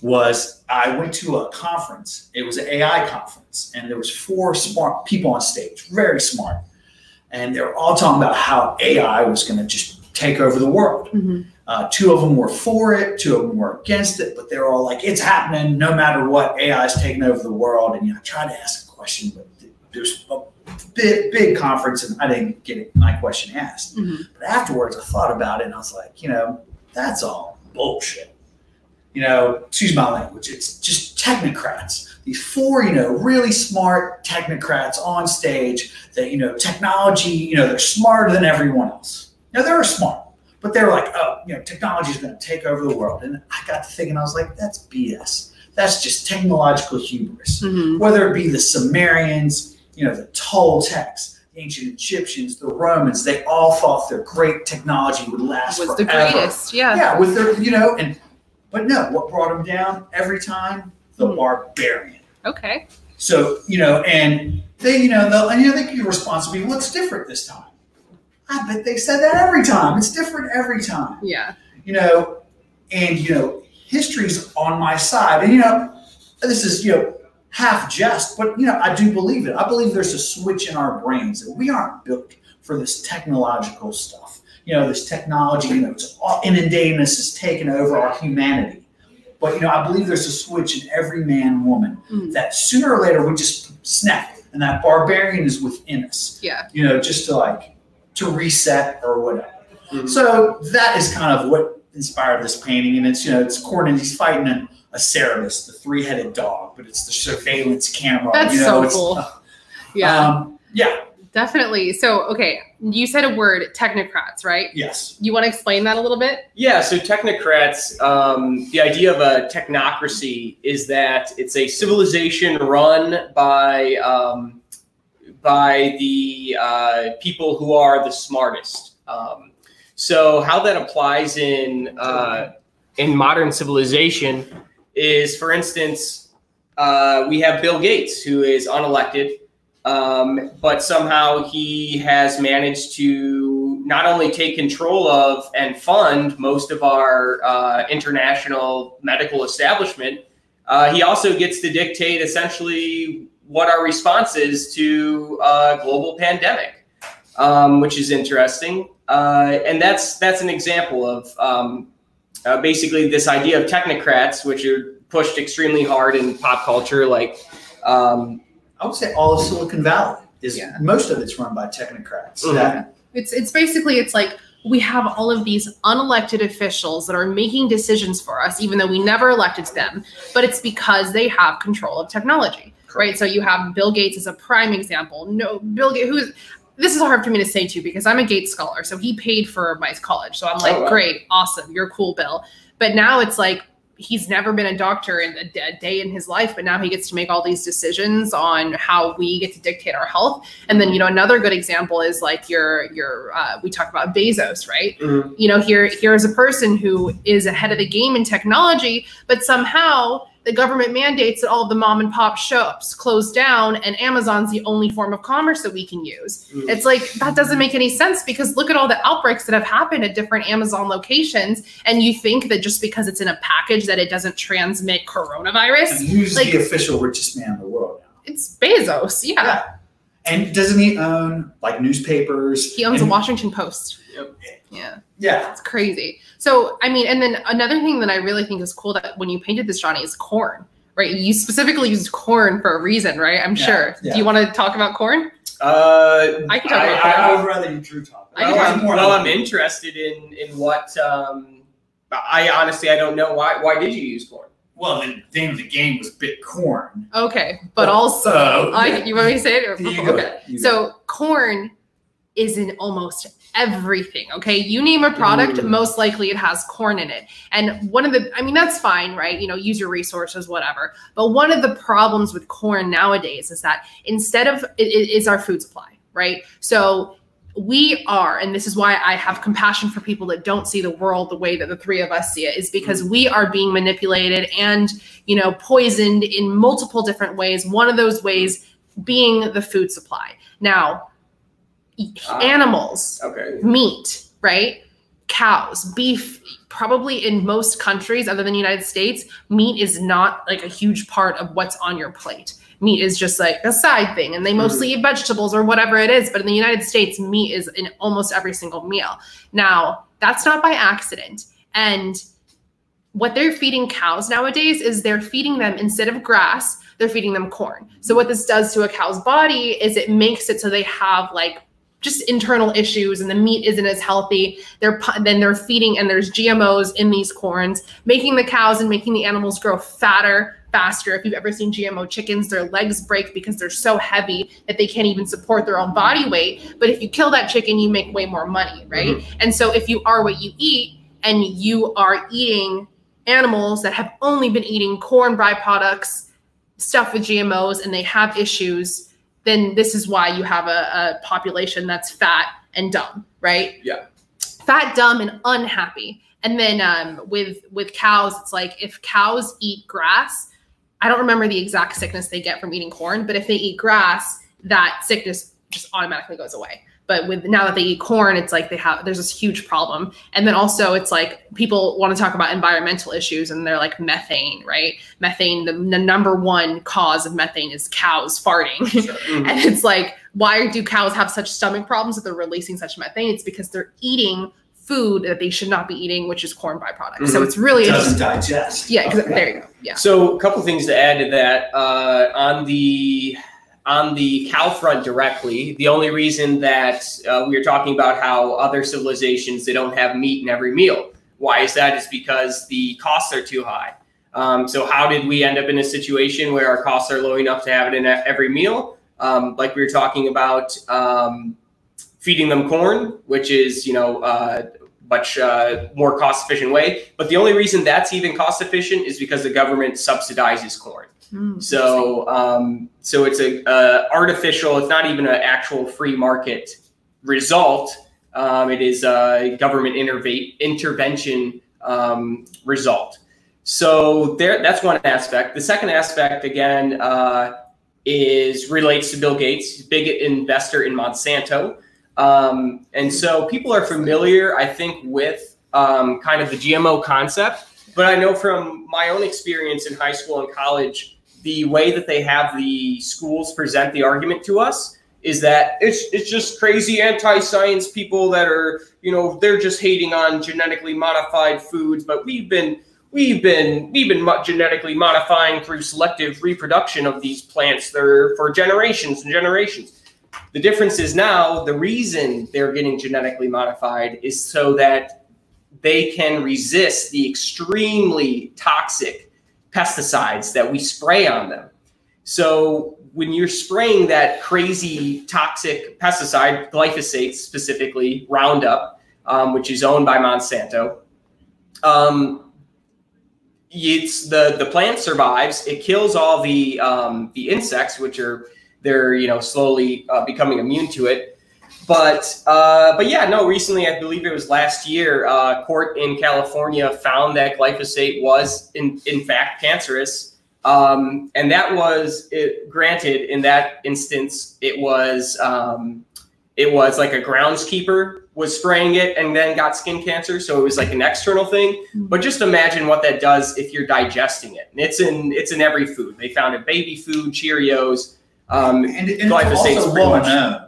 was I went to a conference. It was an AI conference, and there was four smart people on stage, very smart, and they were all talking about how AI was going to just take over the world. hmm Uh, two of them were for it, two of them were against it, but they're all like, it's happening no matter what. AI is taking over the world. And you know, I tried to ask a question, but there's a big, big conference and I didn't get my question asked. hmm But afterwards, I thought about it and I was like, you know, that's all bullshit. You know, excuse my language, it's just technocrats. These four, you know, really smart technocrats on stage that, you know, technology, you know, they're smarter than everyone else. Now, they're smart, but they're like, oh, you know, technology is going to take over the world. And I got to thinking, I was like, that's BS. That's just technological hubris hmm whether it be the Sumerians, you know, the Toltecs, the ancient Egyptians, the Romans, they all thought their great technology would last Was forever. the greatest. Yeah. Yeah, with their, you know, and but no, what brought them down every time? The Hmm. barbarian. Okay. So, you know, and they, you know, and you know, they to be, what's different this time? I bet they said that every time. It's different every time Yeah. you know, and you know, history's on my side. And you know, this is you know half jest, but you know, I do believe it. I believe there's a switch in our brains that we aren't built for this technological stuff. You know, this technology, you know, it's all inundating us, is taking over our humanity. But you know, I believe there's a switch in every man, woman Mhm. that sooner or later we just snap, and that barbarian is within us. Yeah. You know, just to like to reset or whatever. Mhm. So that is kind of what inspired this painting, and it's you know it's Conan. He's fighting an, a Cerberus, the three-headed dog, but it's the surveillance camera. That's you know, so cool. uh, Yeah. Um, yeah. Definitely. So, okay, you said a word, technocrats, right? Yes. You want to explain that a little bit? Yeah, so technocrats, um, the idea of a technocracy is that it's a civilization run by um, by the uh, people who are the smartest. Um, so how that applies in uh, in modern civilization is, for instance, uh, we have Bill Gates, who is unelected, um, but somehow he has managed to not only take control of and fund most of our uh, international medical establishment, uh, he also gets to dictate essentially what our response is to a global pandemic, um, which is interesting. Uh, and that's that's an example of um, uh, basically this idea of technocrats, which are pushed extremely hard in pop culture, like. Um, I would say all of Silicon Valley is Yeah. most of it's run by technocrats. Mhm. That It's it's basically it's like we have all of these unelected officials that are making decisions for us, even though we never elected them. But it's because they have control of technology, right? So you have Bill Gates as a prime example. No, Bill Gates, who's this is hard for me to say too because I'm a Gates scholar, so he paid for my college. So I'm like, Oh, wow. great, awesome, you're cool, Bill. But now it's like he's never been a doctor in a, day in his life, but now he gets to make all these decisions on how we get to dictate our health. And then you know another good example is like your your uh, we talk about Bezos, right? Mhm. You know here here's a person who is ahead of the game in technology, but somehow the government mandates that all of the mom and pop shops close down, and Amazon's the only form of commerce that we can use. Mhm. It's like that doesn't make any sense because look at all the outbreaks that have happened at different Amazon locations, and you think that just because it's in a package that it doesn't transmit coronavirus. and who's Like- the official richest man in the world now? It's Bezos, yeah. Yeah. And doesn't he own like newspapers? He owns the Washington Post. Yep. Yeah, Yeah. it's crazy. So, I mean, and then another thing that I really think is cool that when you painted this, Johnny, is corn, right? You specifically used corn for a reason, right? I'm Yeah, sure. yeah. Do you want to talk about corn? Uh, I can talk I- about I- corn. I would rather you Drew talk. I well, I'm, well, I'm interested in in what. Um, I honestly I don't know why. Why did you use corn? Well, the name of the game was Bitcorn. Okay, but Oh, also, oh, I, you want me to say it? Or, You okay. ahead, you go So corn is in almost everything. Okay. You name a product, Mm. most likely it has corn in it. And one of the, I mean, that's fine, right? You know, use your resources, whatever. But one of the problems with corn nowadays is that instead of, it, it is our food supply, right? So we are, and this is why I have compassion for people that don't see the world the way that the three of us see it, is because we are being manipulated and, you know, poisoned in multiple different ways. One of those ways being the food supply. Now, Ah. animals, Okay. meat, right? Cows, beef, probably in most countries other than the United States, meat is not like a huge part of what's on your plate. Meat is just like a side thing, and they mostly eat vegetables or whatever it is. But in the United States, meat is in almost every single meal. Now, that's not by accident. And what they're feeding cows nowadays is they're feeding them instead of grass, they're feeding them corn. So what this does to a cow's body is it makes it so they have like just internal issues and the meat isn't as healthy. They're then they're feeding and there's GMOs in these corns, making the cows and making the animals grow fatter faster. If you've ever seen GMO chickens, their legs break because they're so heavy that they can't even support their own body weight. But if you kill that chicken, you make way more money, right? Mm-hmm. And so if you are what you eat and you are eating animals that have only been eating corn byproducts, stuff with GMOs, and they have issues, then this is why you have a, a population that's fat and dumb, right? Yeah. Fat, dumb, and unhappy. And then um, with with cows, it's like if cows eat grass, I don't remember the exact sickness they get from eating corn, but if they eat grass, that sickness just automatically goes away. But with now that they eat corn, it's like they have there's this huge problem. And then also it's like people want to talk about environmental issues and they're like methane, right? Methane, the, the number one cause of methane is cows farting. (laughs) Mhm. and it's like, why do cows have such stomach problems that they're releasing such methane? It's because they're eating food that they should not be eating, which is corn byproducts. So Mhm. it's really doesn't digest. Yeah, Okay. there you go. Yeah. So, a couple things to add to that. Uh, on the on the cow front directly, the only reason that uh, we were talking about how other civilizations they don't have meat in every meal. Why is that? Is because the costs are too high. Um, so, how did we end up in a situation where our costs are low enough to have it in every meal? Um, like we were talking about um, feeding them corn, which is you know uh, much uh, more cost efficient way. But the only reason that's even cost efficient is because the government subsidizes corn. Mm, So um, so it's a uh, artificial. It's not even an actual free market result. Um, it is a government interve- intervention um, result. So there, that's one aspect. The second aspect, again, uh, is relates to Bill Gates, big investor in Monsanto. Um, and so people are familiar, I think, with um, kind of the GMO concept. But I know from my own experience in high school and college, the way that they have the schools present the argument to us is that it's it's just crazy anti-science people that are you know they're just hating on genetically modified foods, but we've been we've been we've been genetically modifying through selective reproduction of these plants there for generations and generations. The difference is now the reason they're getting genetically modified is so that they can resist the extremely toxic pesticides that we spray on them. So when you're spraying that crazy toxic pesticide, glyphosate specifically, Roundup, um, which is owned by Monsanto, um, it's the the plant survives. It kills all the um, the insects, which are they're you know slowly uh, becoming immune to it. But uh, but yeah, no. Recently, I believe it was last year, uh, court in California found that glyphosate was in in fact cancerous, um, and that was it, granted in that instance it was um, it was like a groundskeeper was spraying it and then got skin cancer. So it was like an external thing. Mm-hmm. But just imagine what that does if you're digesting it. It's in it's in every food. They found it baby food, Cheerios. Um, and, and it's also well known.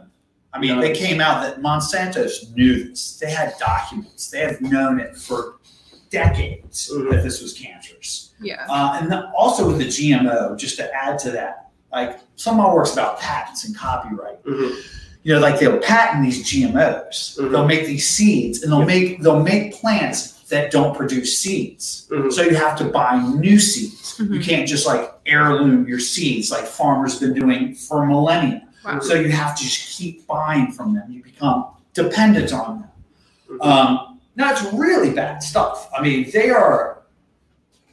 I mean, known. they came out that Monsanto's knew this. They had documents. They have known it for decades mm-hmm. that this was cancerous. Yeah. Uh, and the, also with the GMO, just to add to that, like some of my work's about patents and copyright. Mm-hmm you know, like they'll patent these GMOs. Mm-hmm. They'll make these seeds, and they'll make they'll make plants that don't produce seeds. Mm-hmm. So you have to buy new seeds. Mm-hmm. You can't just like heirloom your seeds like farmers have been doing for millennia. Wow. So you have to just keep buying from them. You become dependent on them. Mm-hmm. Um, now it's really bad stuff. I mean, they are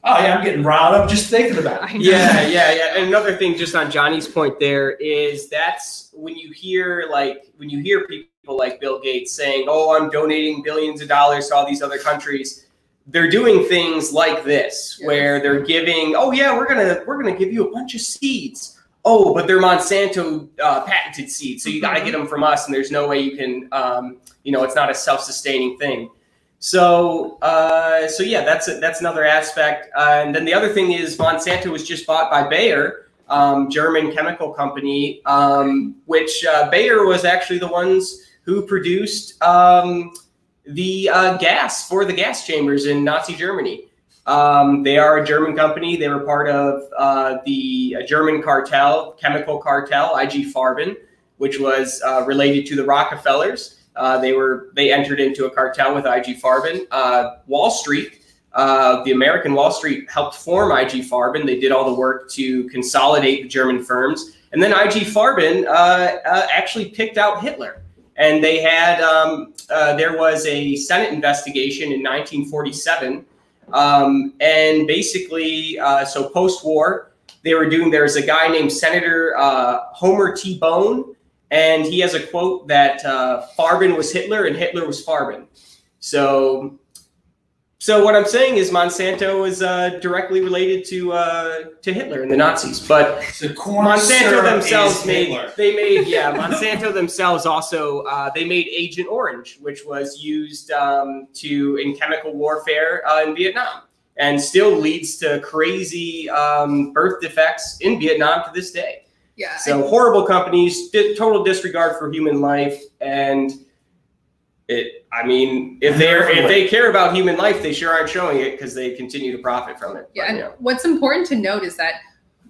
Oh yeah, I'm getting riled up just thinking about it. Yeah, yeah, yeah. And another thing, just on Johnny's point, there is that's when you hear like when you hear people like Bill Gates saying, "Oh, I'm donating billions of dollars to all these other countries." They're doing things like this, yeah. where they're giving, "Oh yeah, we're gonna we're gonna give you a bunch of seeds." Oh, but they're Monsanto uh, patented seeds, so you got to mm-hmm. get them from us, and there's no way you can, um, you know, it's not a self-sustaining thing. So, uh, so yeah, that's a, that's another aspect. Uh, and then the other thing is Monsanto was just bought by Bayer, um, German chemical company, um, which uh, Bayer was actually the ones who produced um, the uh, gas for the gas chambers in Nazi Germany. Um, they are a German company. They were part of uh, the German cartel, chemical cartel, IG Farben, which was uh, related to the Rockefellers. Uh, they were they entered into a cartel with IG Farben. Uh, Wall Street, uh, the American Wall Street helped form IG Farben. They did all the work to consolidate the German firms, and then IG Farben uh, uh, actually picked out Hitler. And they had um, uh, there was a Senate investigation in 1947, um, and basically, uh, so post-war, they were doing. There's a guy named Senator uh, Homer T. Bone and he has a quote that uh, Farben was Hitler and Hitler was Farben. So, so what I'm saying is Monsanto is uh, directly related to uh, to Hitler and the Nazis. But Monsanto themselves made Hitler. they made yeah Monsanto themselves also uh, they made Agent Orange, which was used um, to in chemical warfare uh, in Vietnam. And still leads to crazy um, birth defects in Vietnam to this day. Yeah. So horrible companies, total disregard for human life, and it. I mean, if they're if they care about human life, they sure aren't showing it because they continue to profit from it. Yeah. But, and what's important to note is that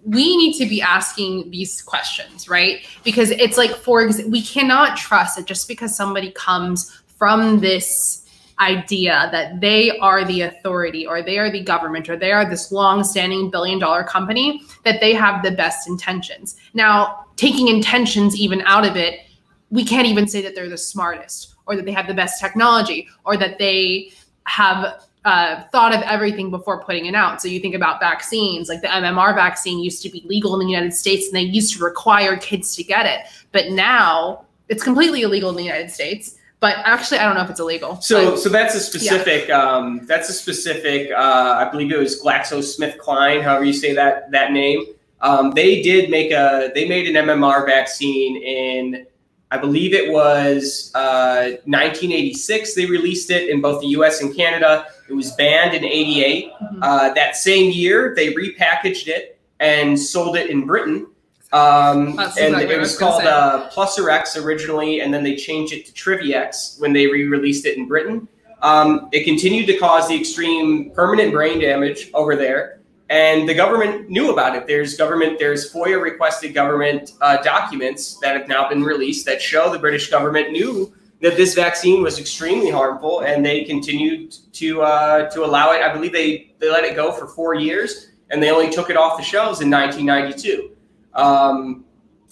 we need to be asking these questions, right? Because it's like, for example, we cannot trust that just because somebody comes from this idea that they are the authority or they are the government or they are this long-standing billion dollar company that they have the best intentions now taking intentions even out of it we can't even say that they're the smartest or that they have the best technology or that they have uh, thought of everything before putting it out. So you think about vaccines, like the MMR vaccine used to be legal in the United States and they used to require kids to get it. But now it's completely illegal in the United States but actually, I don't know if it's illegal. So, but- so that's a specific. Um, that's a specific. Uh, I believe it was GlaxoSmithKline, however you say that that name. Um, they did make a. They made an MMR vaccine in. I believe it was uh, 1986. They released it in both the U.S. and Canada. It was banned in '88. Mhm. Uh, that same year, they repackaged it and sold it in Britain. Um, and it was was called uh, Pluserix originally, and then they changed it to Trivirix when they re-released it in Britain. Um, it continued to cause the extreme permanent brain damage over there, and the government knew about it. There's government, there's FOIA requested government uh, documents that have now been released that show the British government knew that this vaccine was extremely harmful, and they continued to uh, to allow it. I believe they they let it go for four years, and they only took it off the shelves in 1992. Um,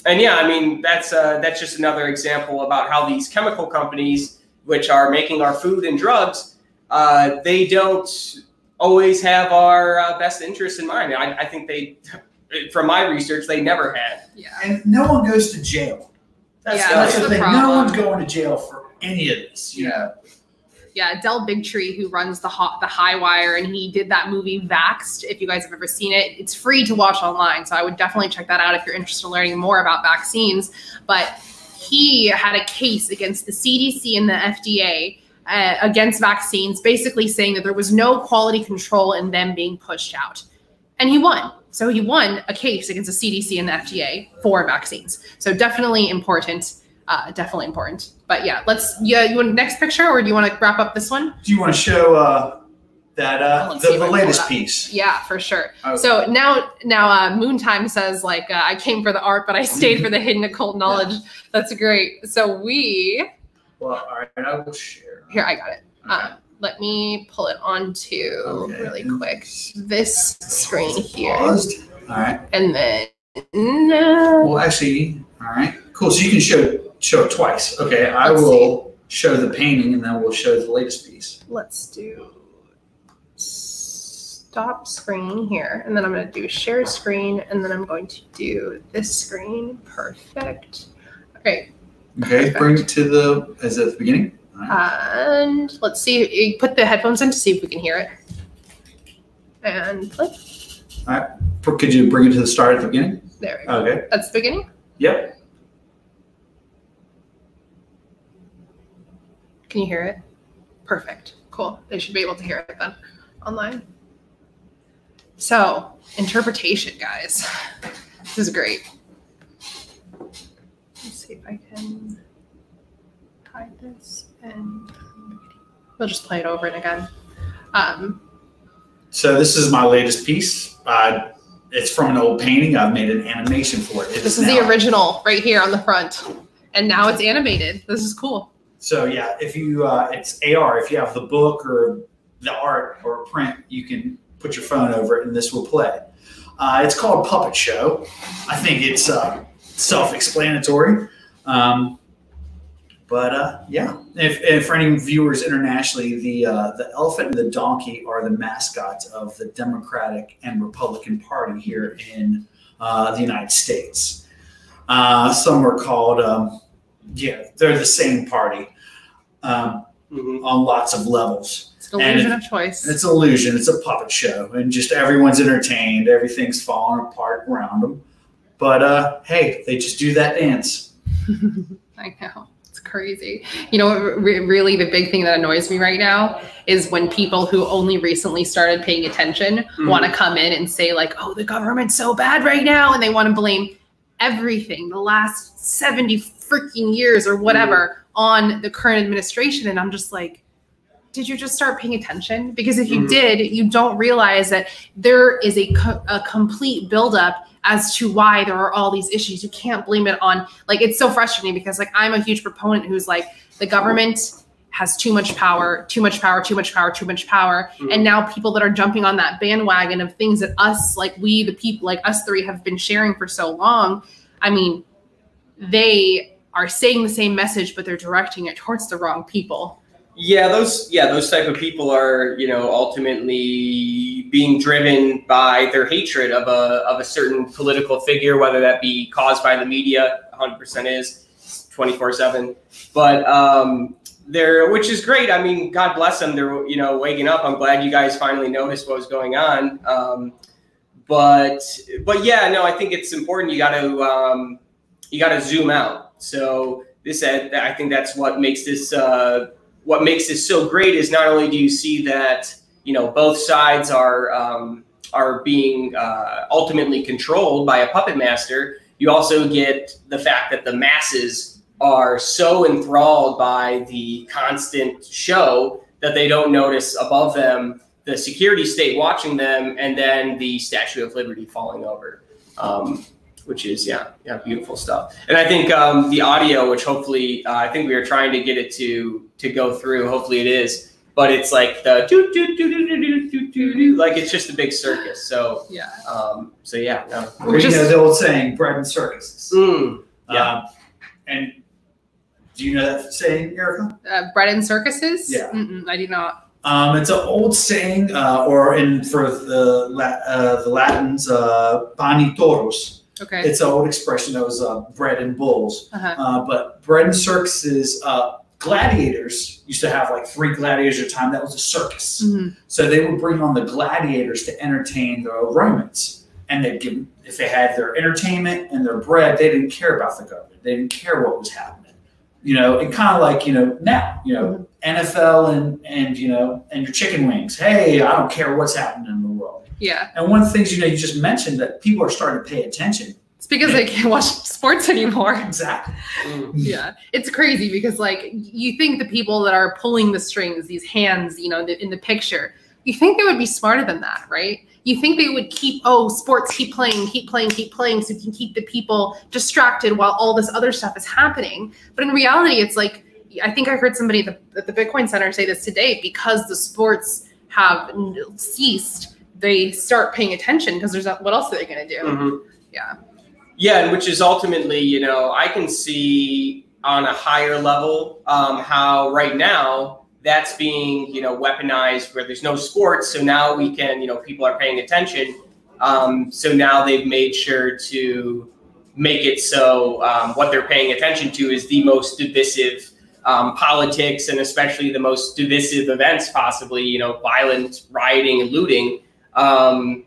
and yeah, I mean that's uh, that's just another example about how these chemical companies, which are making our food and drugs, uh, they don't always have our uh, best interests in mind. I, I think they, from my research, they never had. yeah. And no one goes to jail. That's, Yeah, that's that's the the thing. No one's going to jail for any of this. yeah. know. yeah, Del Bigtree, who runs the hot, the High Wire, and he did that movie Vaxxed. If you guys have ever seen it, it's free to watch online, so I would definitely check that out if you're interested in learning more about vaccines. But he had a case against the CDC and the FDA uh, against vaccines, basically saying that there was no quality control in them being pushed out, and he won. So he won a case against the CDC and the FDA for vaccines. So definitely important. Uh, definitely important. But yeah, let's. Yeah, you want next picture, or do you want to wrap up this one? Do you want to show uh, that uh, the, the can pull it latest piece? Yeah, for sure. Okay. So now, now, uh, Moontime says like uh, I came for the art, but I stayed for the hidden occult knowledge. (laughs) That's great. So we Well, all right, I will share. Here I got it. Um, let me pull it onto Okay. really quick this screen here, Paused. All right. and then no. Well, actually, all right, cool. So you can show show it twice. Okay, I Let's will show the painting, and then we'll show the latest piece. let's do stop screen here and then i'm going to do share screen and then i'm going to do this screen perfect okay Okay, Perfect. bring it to the as at the beginning. All right. and let's see put the headphones in to see if we can hear it and play. For- Could you bring it to the start at the beginning? there we go Okay. that's the beginning Yep. can you hear it perfect cool they should be able to hear it then online so interpretation guys this is great let's see if i can hide this and we'll just play it over and again um So this is my latest piece. Uh, it's from an old painting. I've made an animation for it. It this is now- the original right here on the front and now it's animated this is cool So yeah, if you uh, it's AR. If you have the book or the art or print, you can put your phone over it, and this will play. Uh, it's called Puppet Show. I think it's uh, self-explanatory. Um, but uh, yeah, if, if for any viewers internationally, the uh, the elephant and the donkey are the mascots of the Democratic and Republican Party here in uh, the United States. Uh, some are called, um, yeah, they're the same party um, Mhm. on lots of levels. it's an And illusion of choice It's illusion. It's a puppet show, and just everyone's entertained. Everything's falling apart around them. But uh, hey, they just do that dance. (laughs) I know. Crazy. You know, re- really the big thing that annoys me right now is when people who only recently started paying attention Mhm. want to come in and say, like, oh, the government's so bad right now. And they want to blame everything, the last 70 freaking years or whatever, on the current administration. And I'm just like, did you just start paying attention? Because if you Mhm. did, you don't realize that there is a, co- a complete buildup as to why there are all these issues. You can't blame it on like it's so frustrating because like I'm a huge proponent who's like the government has too much power, too much power, too much power, too much power. Mhm. And now people that are jumping on that bandwagon of things that us, like we, the people, like us three, have been sharing for so long. I mean, they are saying the same message, but they're directing it towards the wrong people. Yeah, those yeah those type of people are you know ultimately being driven by their hatred of a of a certain political figure, whether that be caused by the media, 100 percent is 24 seven. But um, they're which is great. I mean, God bless them. They're you know waking up. I'm glad you guys finally noticed what was going on. Um, but but yeah, no, I think it's important. You got to um, you got to zoom out. So this I think that's what makes this uh, what makes this so great is not only do you see that you know both sides are um, are being uh, ultimately controlled by a puppet master, you also get the fact that the masses are so enthralled by the constant show that they don't notice above them the security state watching them and then the Statue of Liberty falling over. Um, which is yeah, yeah, beautiful stuff. And I think um, the audio, which hopefully uh, I think we are trying to get it to to go through. Hopefully it is, but it's like the do do do do do do do do like it's just a big circus. So Yeah. um, so yeah, no. Well, you know the old saying, bread and circuses. Mm, yeah. Uh, and do you know that saying, Erica? Uh, bread and circuses? Yeah. Mm-mm, I do not. Um, it's an old saying, uh, or in for the uh, the Latins, uh, "pani toros." Okay. It's an old expression that was uh, bred in bulls. Uh-huh. Uh, but bred in circuses, uh, gladiators used to have like three gladiators at a time. That was a circus. Mhm. So they would bring on the gladiators to entertain the Romans. And they'd give, if they had their entertainment and their bread, they didn't care about the government. They didn't care what was happening. You know, and kind of like, you know, now, you know, NFL and, and, you know, and your chicken wings. Hey, I don't care what's happening in the world. Yeah. And one of the things, you know, you just mentioned that people are starting to pay attention. It's because they can't watch (laughs) sports anymore. Exactly. Mm. Yeah, it's crazy because like you think the people that are pulling the strings, these hands, you know, in the picture, you think they would be smarter than that, right? You think they would keep oh, sports keep playing, keep playing, keep playing, so you can keep the people distracted while all this other stuff is happening. But in reality, it's like I think I heard somebody at the, at the Bitcoin Center say this today because the sports have ceased, they start paying attention because there's not, what else are they going to do? Mhm. Yeah. Yeah, and which is ultimately, you know, I can see on a higher level um, how right now that's being, you know, weaponized where there's no sports. So now we can, you know, people are paying attention. Um, so now they've made sure to make it so um, what they're paying attention to is the most divisive um, politics and especially the most divisive events, possibly, you know, violent rioting and looting, um,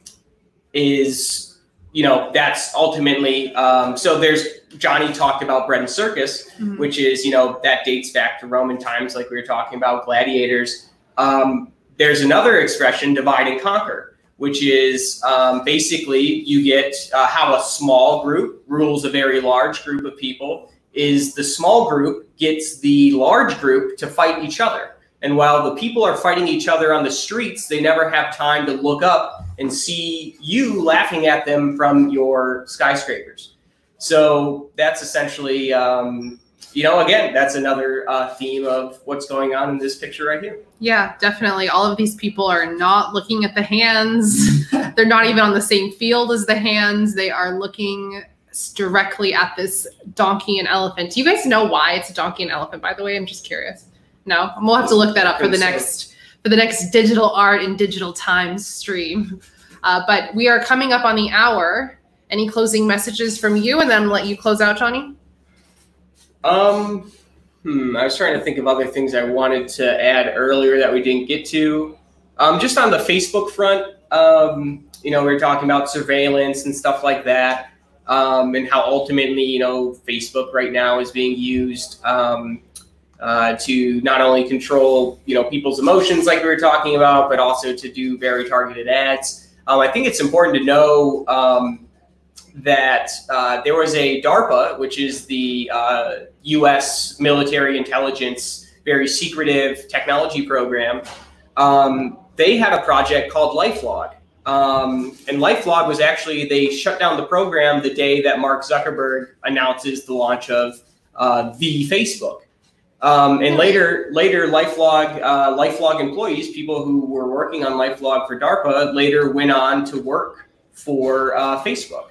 is, you know, that's ultimately. Um, so there's Johnny talked about bread and circus, Mhm. which is, you know, that dates back to Roman times, like we were talking about gladiators. Um, there's another expression, divide and conquer, which is um, basically you get uh, how a small group rules a very large group of people is the small group gets the large group to fight each other. And while the people are fighting each other on the streets, they never have time to look up and see you laughing at them from your skyscrapers. So that's essentially, um, you know, again, that's another uh, theme of what's going on in this picture right here. Yeah, definitely. All of these people are not looking at the hands. (laughs) They're not even on the same field as the hands. They are looking directly at this donkey and elephant. Do you guys know why it's a donkey and elephant? By the way, I'm just curious. No, we'll have to look that up for the next for the next digital art and digital times stream. Uh, but we are coming up on the hour. Any closing messages from you, and then let you close out, Johnny? Um, hmm, I was trying to think of other things I wanted to add earlier that we didn't get to. Um, just on the Facebook front, um, you know, we were talking about surveillance and stuff like that, um, and how ultimately, you know, Facebook right now is being used um, uh, to not only control, you know, people's emotions, like we were talking about, but also to do very targeted ads. Um, I think it's important to know um, that uh, there was a DARPA, which is the uh, U.S. military intelligence, very secretive technology program. Um, they had a project called LifeLog. Um, and LifeLog was actually, they shut down the program the day that Mark Zuckerberg announces the launch of uh, the Facebook. Um, and later, later, LifeLog, uh, LifeLog employees, people who were working on LifeLog for DARPA, later went on to work for uh, Facebook.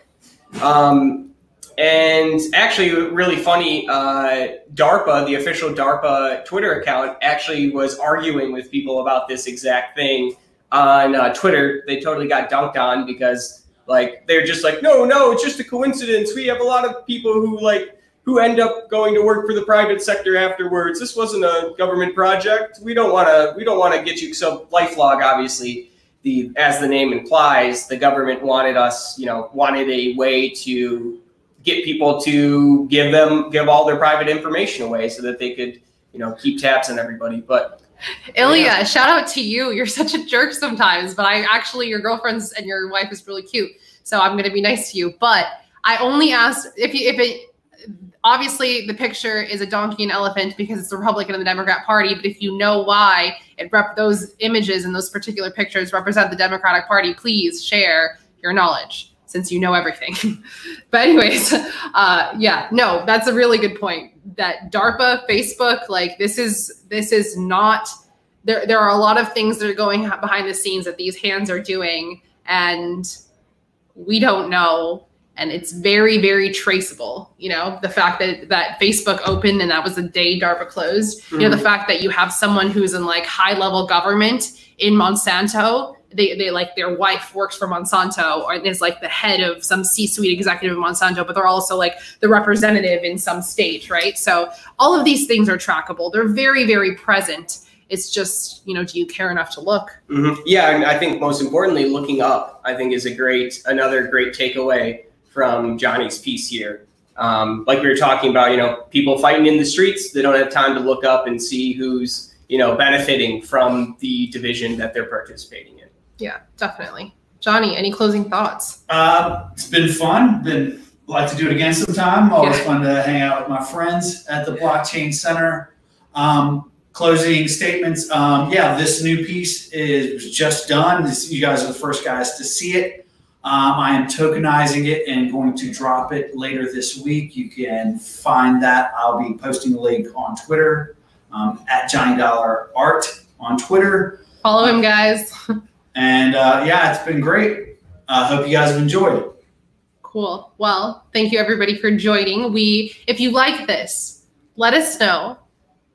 Um, and actually, really funny, uh, DARPA, the official DARPA Twitter account, actually was arguing with people about this exact thing on uh, Twitter. They totally got dunked on because, like, they're just like, no, no, it's just a coincidence. We have a lot of people who, like, who end up going to work for the private sector afterwards. This wasn't a government project. We don't want to. We don't want to get you. So LifeLog, obviously, the as the name implies, the government wanted us. You know, wanted a way to get people to give them give all their private information away so that they could you know keep tabs on everybody. But Ilya, yeah. shout out to you. You're such a jerk sometimes, but I actually your girlfriend's and your wife is really cute. So I'm gonna be nice to you. But I only asked if you if it obviously the picture is a donkey and elephant because it's the Republican and the Democrat Party. But if you know why it rep those images and those particular pictures represent the Democratic Party, please share your knowledge since you know everything. (laughs) but anyways, (laughs) uh, yeah, no, that's a really good point. That DARPA, Facebook, like this is this is not there. There are a lot of things that are going behind the scenes that these hands are doing, and we don't know and it's very very traceable you know the fact that that facebook opened and that was the day darpa closed mm-hmm. you know the mm-hmm. fact that you have someone who's in like high level government in monsanto they, they like their wife works for monsanto or is like the head of some c-suite executive in monsanto but they're also like the representative in some state right so all of these things are trackable they're very very present it's just you know do you care enough to look mm-hmm. yeah and i think most importantly looking up i think is a great another great takeaway from Johnny's piece here. Um, like we were talking about, you know, people fighting in the streets, they don't have time to look up and see who's, you know, benefiting from the division that they're participating in. Yeah, definitely. Johnny, any closing thoughts? Uh, it's been fun. Been like to do it again sometime. Always yeah. fun to hang out with my friends at the Blockchain Center. Um, closing statements. Um, yeah, this new piece is just done. This, you guys are the first guys to see it. Um, I am tokenizing it and going to drop it later this week. You can find that. I'll be posting the link on Twitter um, at Johnny Dollar Art on Twitter. Follow him, guys. and uh, yeah, it's been great. I uh, hope you guys have enjoyed it. Cool. Well, thank you everybody for joining. We, if you like this, let us know.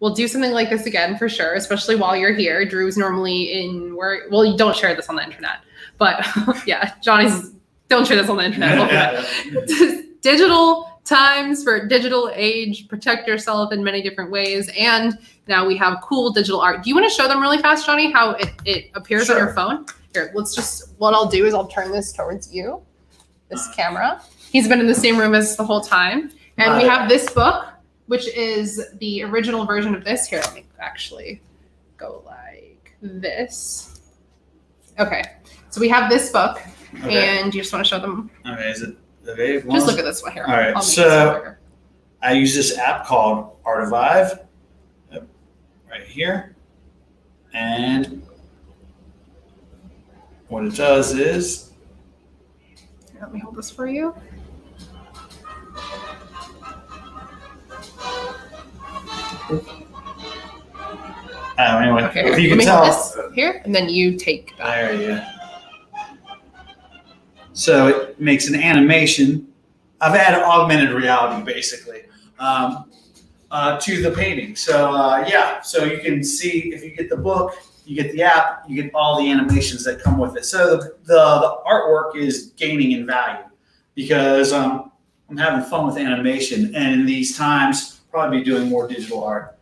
We'll do something like this again for sure, especially while you're here. Drew's normally in where. Well, you don't share this on the internet but (laughs) yeah, Johnny's don't share this on the internet. (laughs) (laughs) digital times for digital age, protect yourself in many different ways. And now we have cool digital art. Do you want to show them really fast, Johnny, how it, it appears sure. on your phone? Here, let's just, what I'll do is I'll turn this towards you, this camera. He's been in the same room as the whole time. And we have this book, which is the original version of this. Here, let me actually go like this. Okay. So we have this book, okay. and you just want to show them. Okay, is it okay? Just look at this one here. All right, so I use this app called Artivive, right here, and what it does is. Let me hold this for you. Oh, anyway, okay, if you can tell. here, and then you take that. There, yeah. So it makes an animation. I've added augmented reality basically um, uh, to the painting. So uh, yeah, so you can see if you get the book, you get the app, you get all the animations that come with it. So the, the, the artwork is gaining in value because um, I'm having fun with animation and in these times probably be doing more digital art.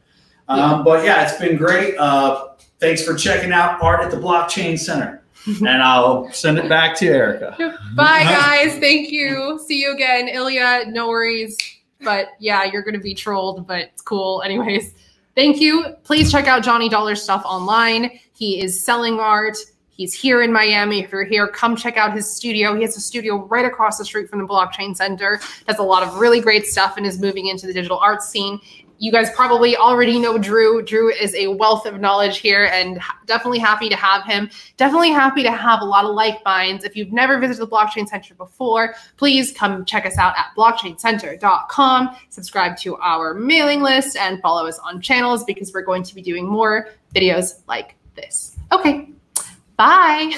Um. But yeah, it's been great. Uh, thanks for checking out Art at the Blockchain Center (laughs) and I'll send it back to Erica. Bye, guys. Thank you. See you again. Ilya, no worries. But yeah, you're going to be trolled, but it's cool. Anyways, thank you. Please check out Johnny Dollar stuff online. He is selling art. He's here in Miami. If you're here, come check out his studio. He has a studio right across the street from the Blockchain Center. Does a lot of really great stuff and is moving into the digital art scene you guys probably already know Drew. Drew is a wealth of knowledge here and definitely happy to have him. Definitely happy to have a lot of like minds. If you've never visited the Blockchain Center before, please come check us out at blockchaincenter.com. Subscribe to our mailing list and follow us on channels because we're going to be doing more videos like this. Okay, bye.